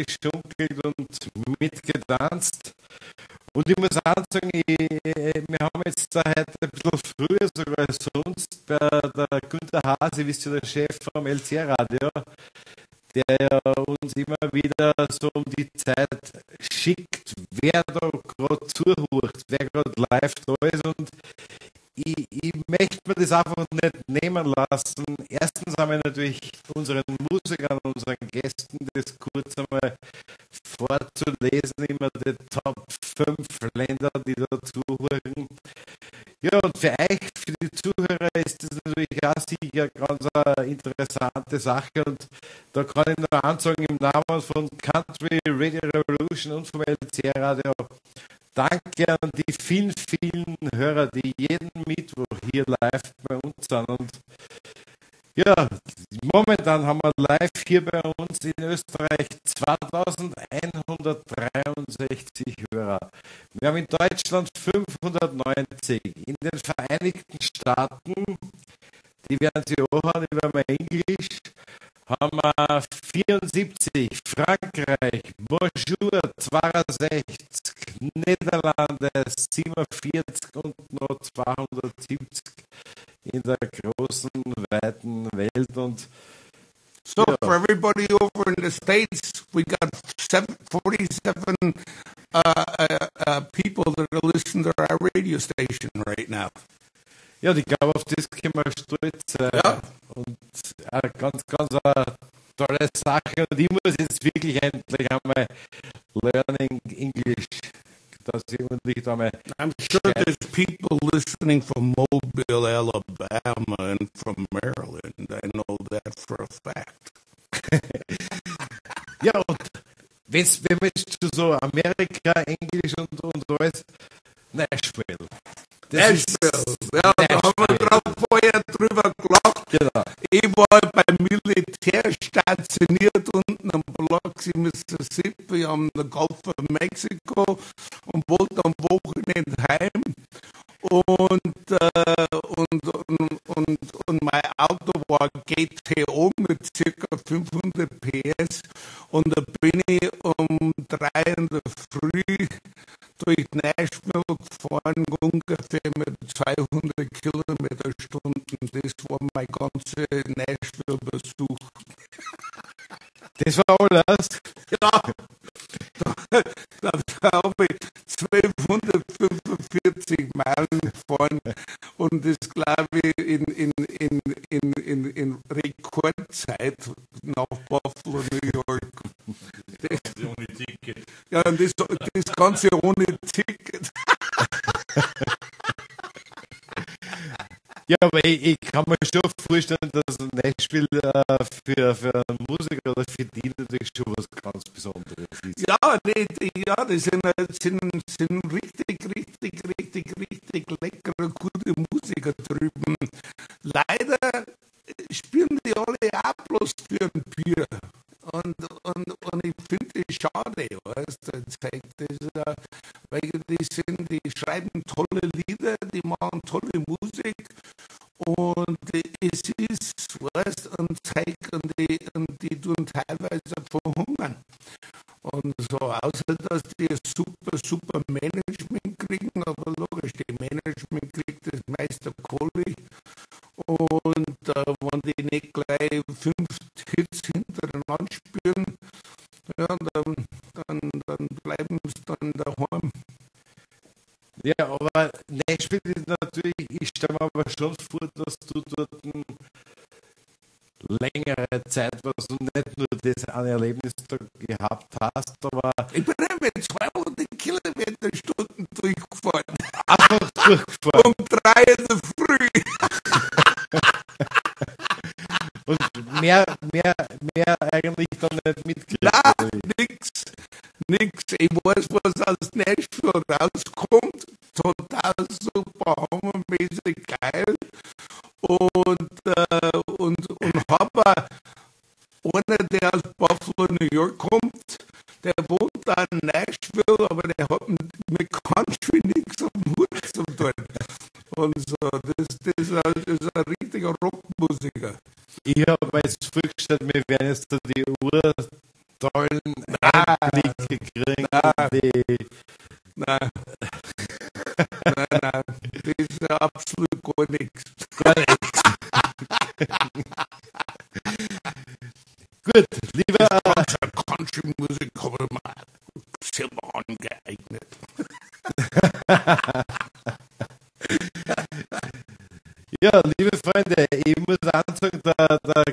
Mitgeschunkelt und mitgetanzt. Und ich muss auch sagen, ich, wir haben jetzt da heute ein bisschen früher sogar als sonst bei der Günter Hase, wisst ihr, der Chef vom LCR-Radio, der uns immer wieder so um die Zeit schickt, wer da gerade zuhört, wer gerade live da ist. Und ich, ich möchte mir das einfach nicht nehmen lassen. Erstens haben wir natürlich unseren Musikern, unseren Gästen das kurz einmal vorzulesen, immer die Top 5 Länder, die da zuhören. Ja, und für euch, für die Zuhörer ist das natürlich auch sicher ganz eine interessante Sache und da kann ich nur ansagen im Namen von Country Radio Revolution und vom LCR Radio Danke an die vielen, vielen Hörer, die jeden Mittwoch hier live bei uns sind. Und ja, momentan haben wir live hier bei uns in Österreich 2163 Hörer. Wir haben in Deutschland 590. In den Vereinigten Staaten, die werden Sie die werden wir Englisch, haben wir 74, Frankreich, Bonjour 62, Niederlande 47 und noch 270 in der großen, weiten Welt. Und So for everybody over in the States, we got seven, 47 uh, uh, uh, people that are listening to our radio station right now. Ja, ich glaube, auf das können wir stolz sein. Und eine ganz, ganz eine tolle Sache. Und ich muss jetzt wirklich endlich einmal Learning English, dass ich endlich einmal. I'm sure there's people listening from Mobile, Alabama, and from Maryland. I know that for a fact. Ja, und wenn wir jetzt zu so Amerika, Englisch und, und alles, Nashville. Das ist-. Ja, da haben wir drauf vorher drüber gelacht. Genau. Ich war beim Militär stationiert unten am Biloxi, Mississippi, am Gulf of Mexico und wollte am Wochenende heim. Und, äh, und, und, und, und mein Auto war GTO mit ca. 500 PS und da bin ich um drei in der Früh durch Nashville gefahren, ungefähr mit 200 Kilometer Stunden. Das war mein ganzer Nashville-Besuch. Das war alles? Ja. Da, da habe ich 1245 Meilen gefahren und das glaube ich in, in, in, in, in, in Rekordzeit nach Buffalo, New York. Das, ohne Ticket. ja, und das, das Ganze ohne Ticket. Ja, aber ich, ich kann mir schon vorstellen, dass Nashville äh, für, für einen Musiker oder für die natürlich schon was ganz Besonderes ist. Ja, die, die, ja, das sind, äh, sind, sind richtig, richtig, richtig, richtig leckere, gute Musiker drüben. Leider spielen die alle auch bloß für ein Bier. Und, und, und ich finde das schade, weißt zeigt das, äh, weil die sind, die schreiben tolle Lieder, die machen tolle Musik und es ist, weißt und zeigt, und die, und die tun teilweise verhungern. Und so, außer dass die ein super, super Management kriegen, aber logisch, die Management kriegt das meiste Kohle. Und äh, wenn die nicht gleich fünf Hits hintereinander spielen, ja, dann, dann, dann bleiben sie dann daheim. Ja, aber Nashville ist natürlich, ich stelle mir aber schon vor, dass du dort eine längere Zeit warst und nicht nur das eine Erlebnis da gehabt hast, aber Ich bin ja mit 200 Kilometer Stunden durchgefahren. Um drei in der Früh. Und mehr, mehr, mehr eigentlich dann nicht mitgekriegt. Na, nix, nix. Ich weiß, was aus Nashville rauskommt. Total super, hammermäßig geil. Und, äh, und, und habe einer, der aus Buffalo, New York kommt, der wohnt da in Nashville, aber der hat mit Country nichts am Hut zu tun. Und so, das, das, ist ein- das ist ein richtiger Rockmusiker. Ich habe jetzt vorgestellt, wir werden jetzt die urtollen Einblicke kriegen. Die, Nein. nein, nein, das ist ja absolut gar nichts. Gar nichts. Gut, lieber. Country-Musik habe ich mir sehr angeeignet. Ja, liebe Freunde, ich muss auch sagen, der, der,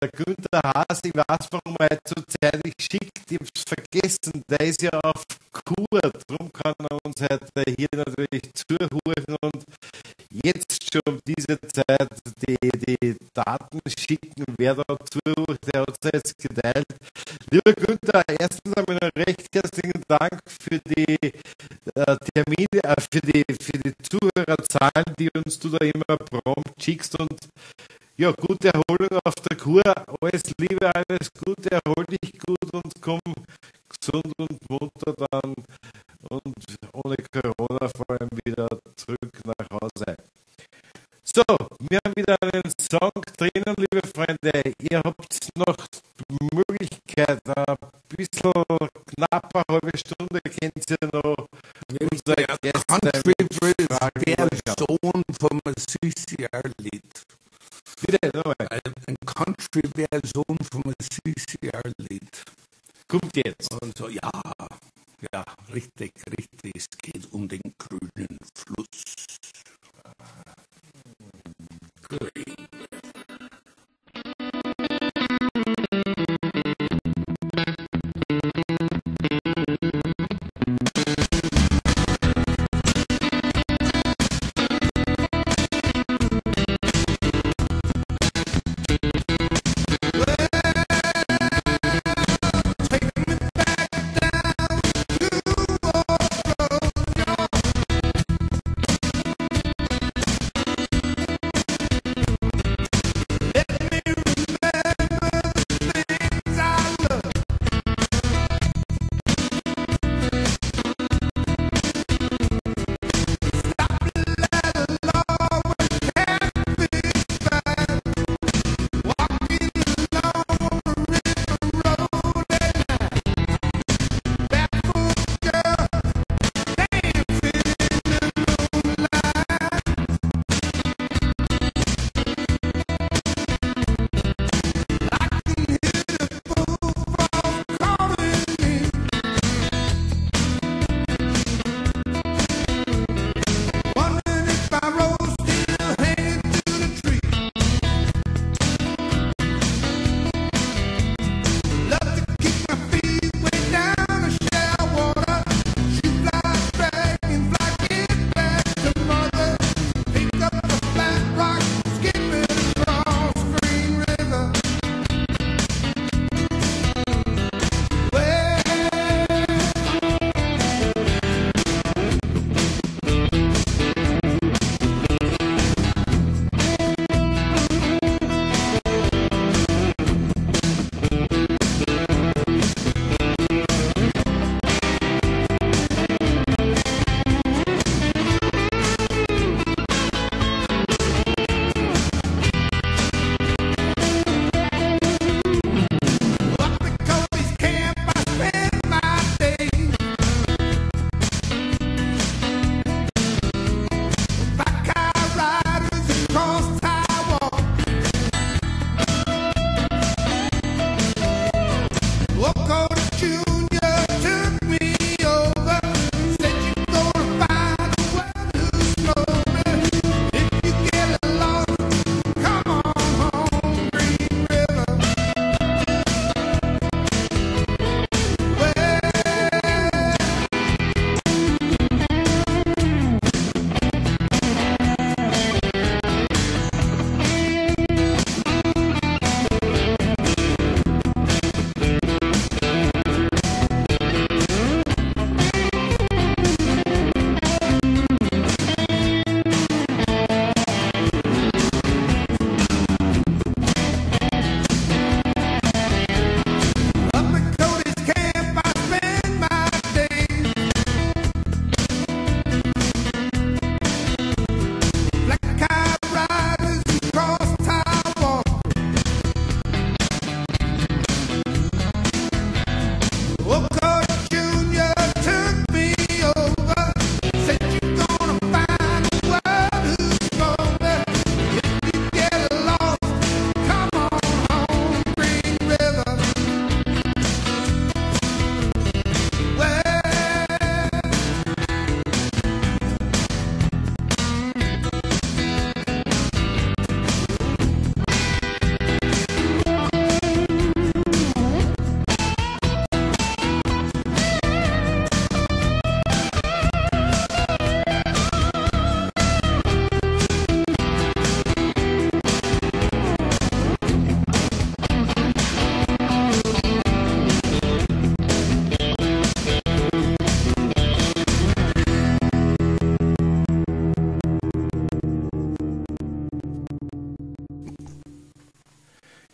der Günther Haas, ich weiß, warum er so zeitig schickt, ich hab's vergessen, der ist ja auf Kur, darum kann er uns heute hier natürlich zuhören. Und jetzt schon um diese Zeit die, die Daten schicken, wer da zuhört, der hat es jetzt geteilt. Lieber Günther, erstens einmal recht herzlichen Dank für die äh, Termine, äh, für die, für die Zuhörerzahlen, die uns du da immer prompt schickst und ja, gute Erholung auf der Kur, alles Liebe, alles Gute, erhol dich gut und komm gesund und munter dann und ohne Corona vor allem wieder zurück nach Hause. So, wir haben wieder einen Song drinnen, liebe Freunde. Ihr habt noch die Möglichkeit, ein bisschen knapp eine halbe Stunde kennt ihr noch Country Fragen der durchhaben. Sohn vom CCR-Lied. Bitte, nochmal. Ein, ein Country-Version vom CCR-Lied. Kommt jetzt. Und so, ja, ja, richtig, richtig. Es geht um den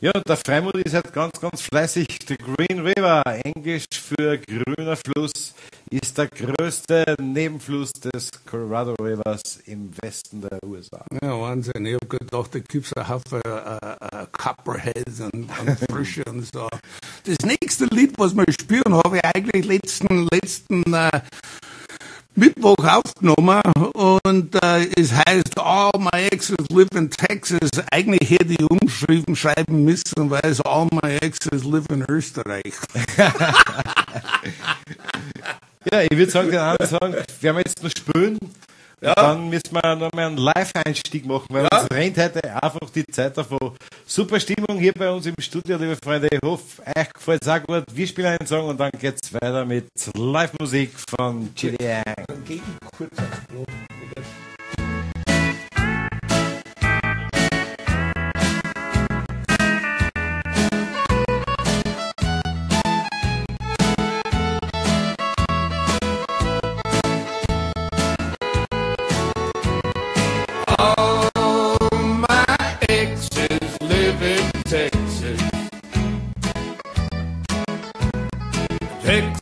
Ja, der Freimut ist halt ganz, ganz fleißig. The Green River, Englisch für grüner Fluss, ist der größte Nebenfluss des Colorado Rivers im Westen der USA. Ja, Wahnsinn. Ich habe gedacht, da gibt es einen Haufen äh, äh, Copperheads und, und Frösche und so. Das nächste Lied, was wir spielen, habe ich eigentlich letzten, letzten äh, Mittwoch aufgenommen und äh, es heißt All My Exes Live in Texas. Eigentlich hätte ich umschreiben schreiben müssen, weil es All My Exes Live in Österreich. Ja, ich würde sagen, wir haben jetzt noch spielen. Ja. Dann müssen wir noch mal einen Live-Einstieg machen, weil Ja. uns rennt heute einfach die Zeit davon. Super Stimmung hier bei uns im Studio, liebe Freunde. Ich hoffe, euch gefällt es auch gut. Wir spielen einen Song und dann geht's weiter mit Live-Musik von Chili Yang. Ich kurz aufs Klo. Texas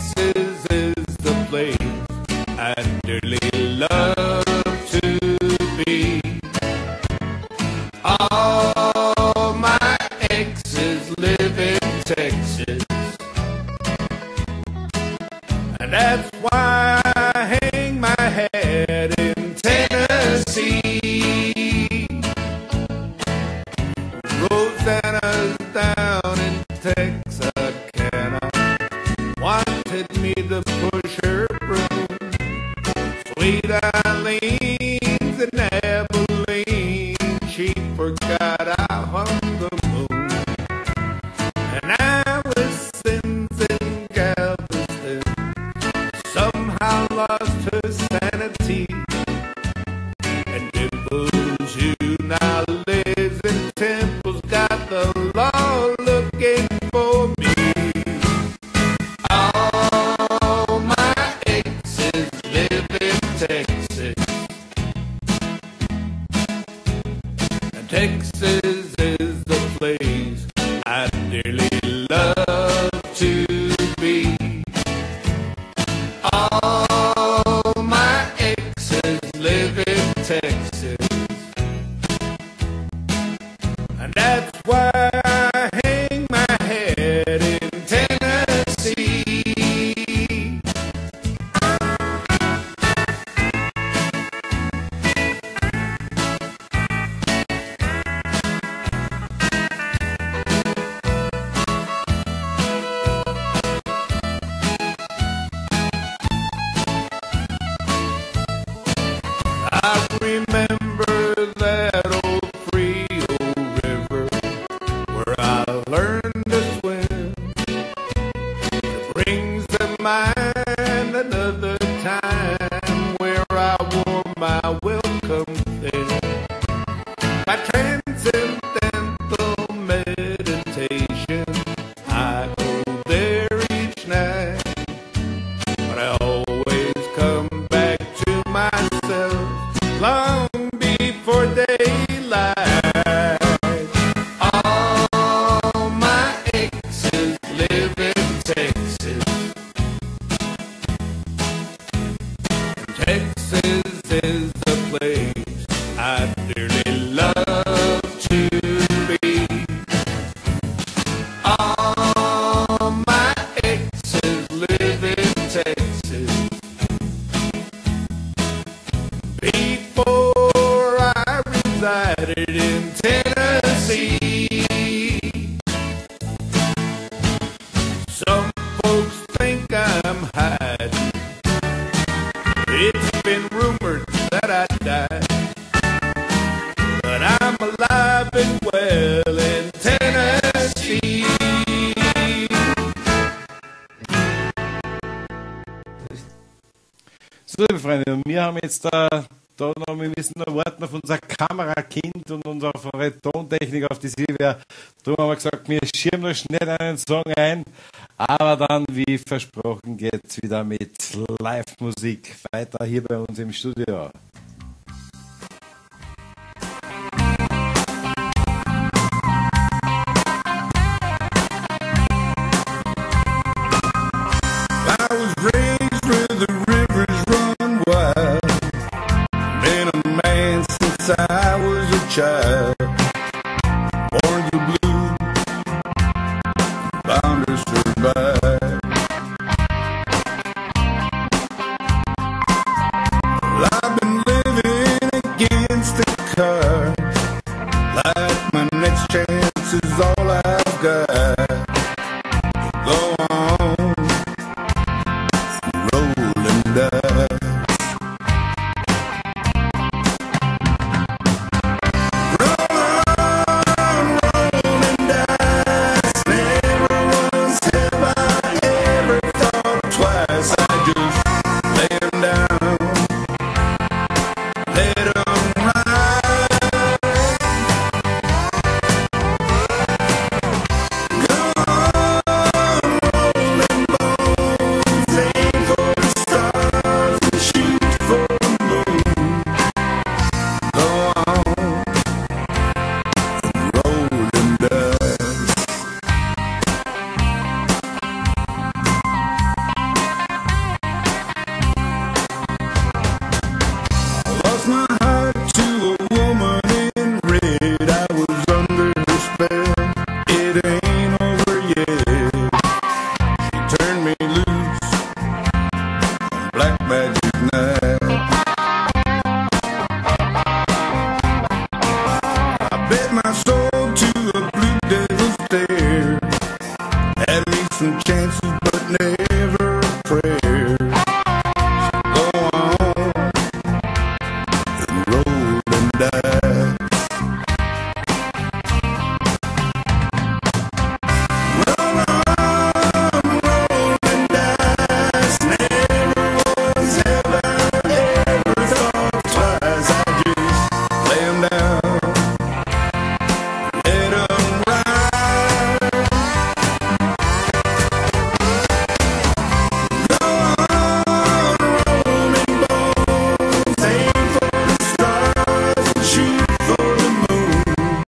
jetzt da, da noch, wir müssen noch warten auf unser Kamerakind und unsere Tontechnik auf die Silvia. Darum haben wir gesagt, wir schieben noch schnell einen Song ein. Aber dann, wie versprochen, geht's wieder mit Live-Musik weiter hier bei uns im Studio. I was a child.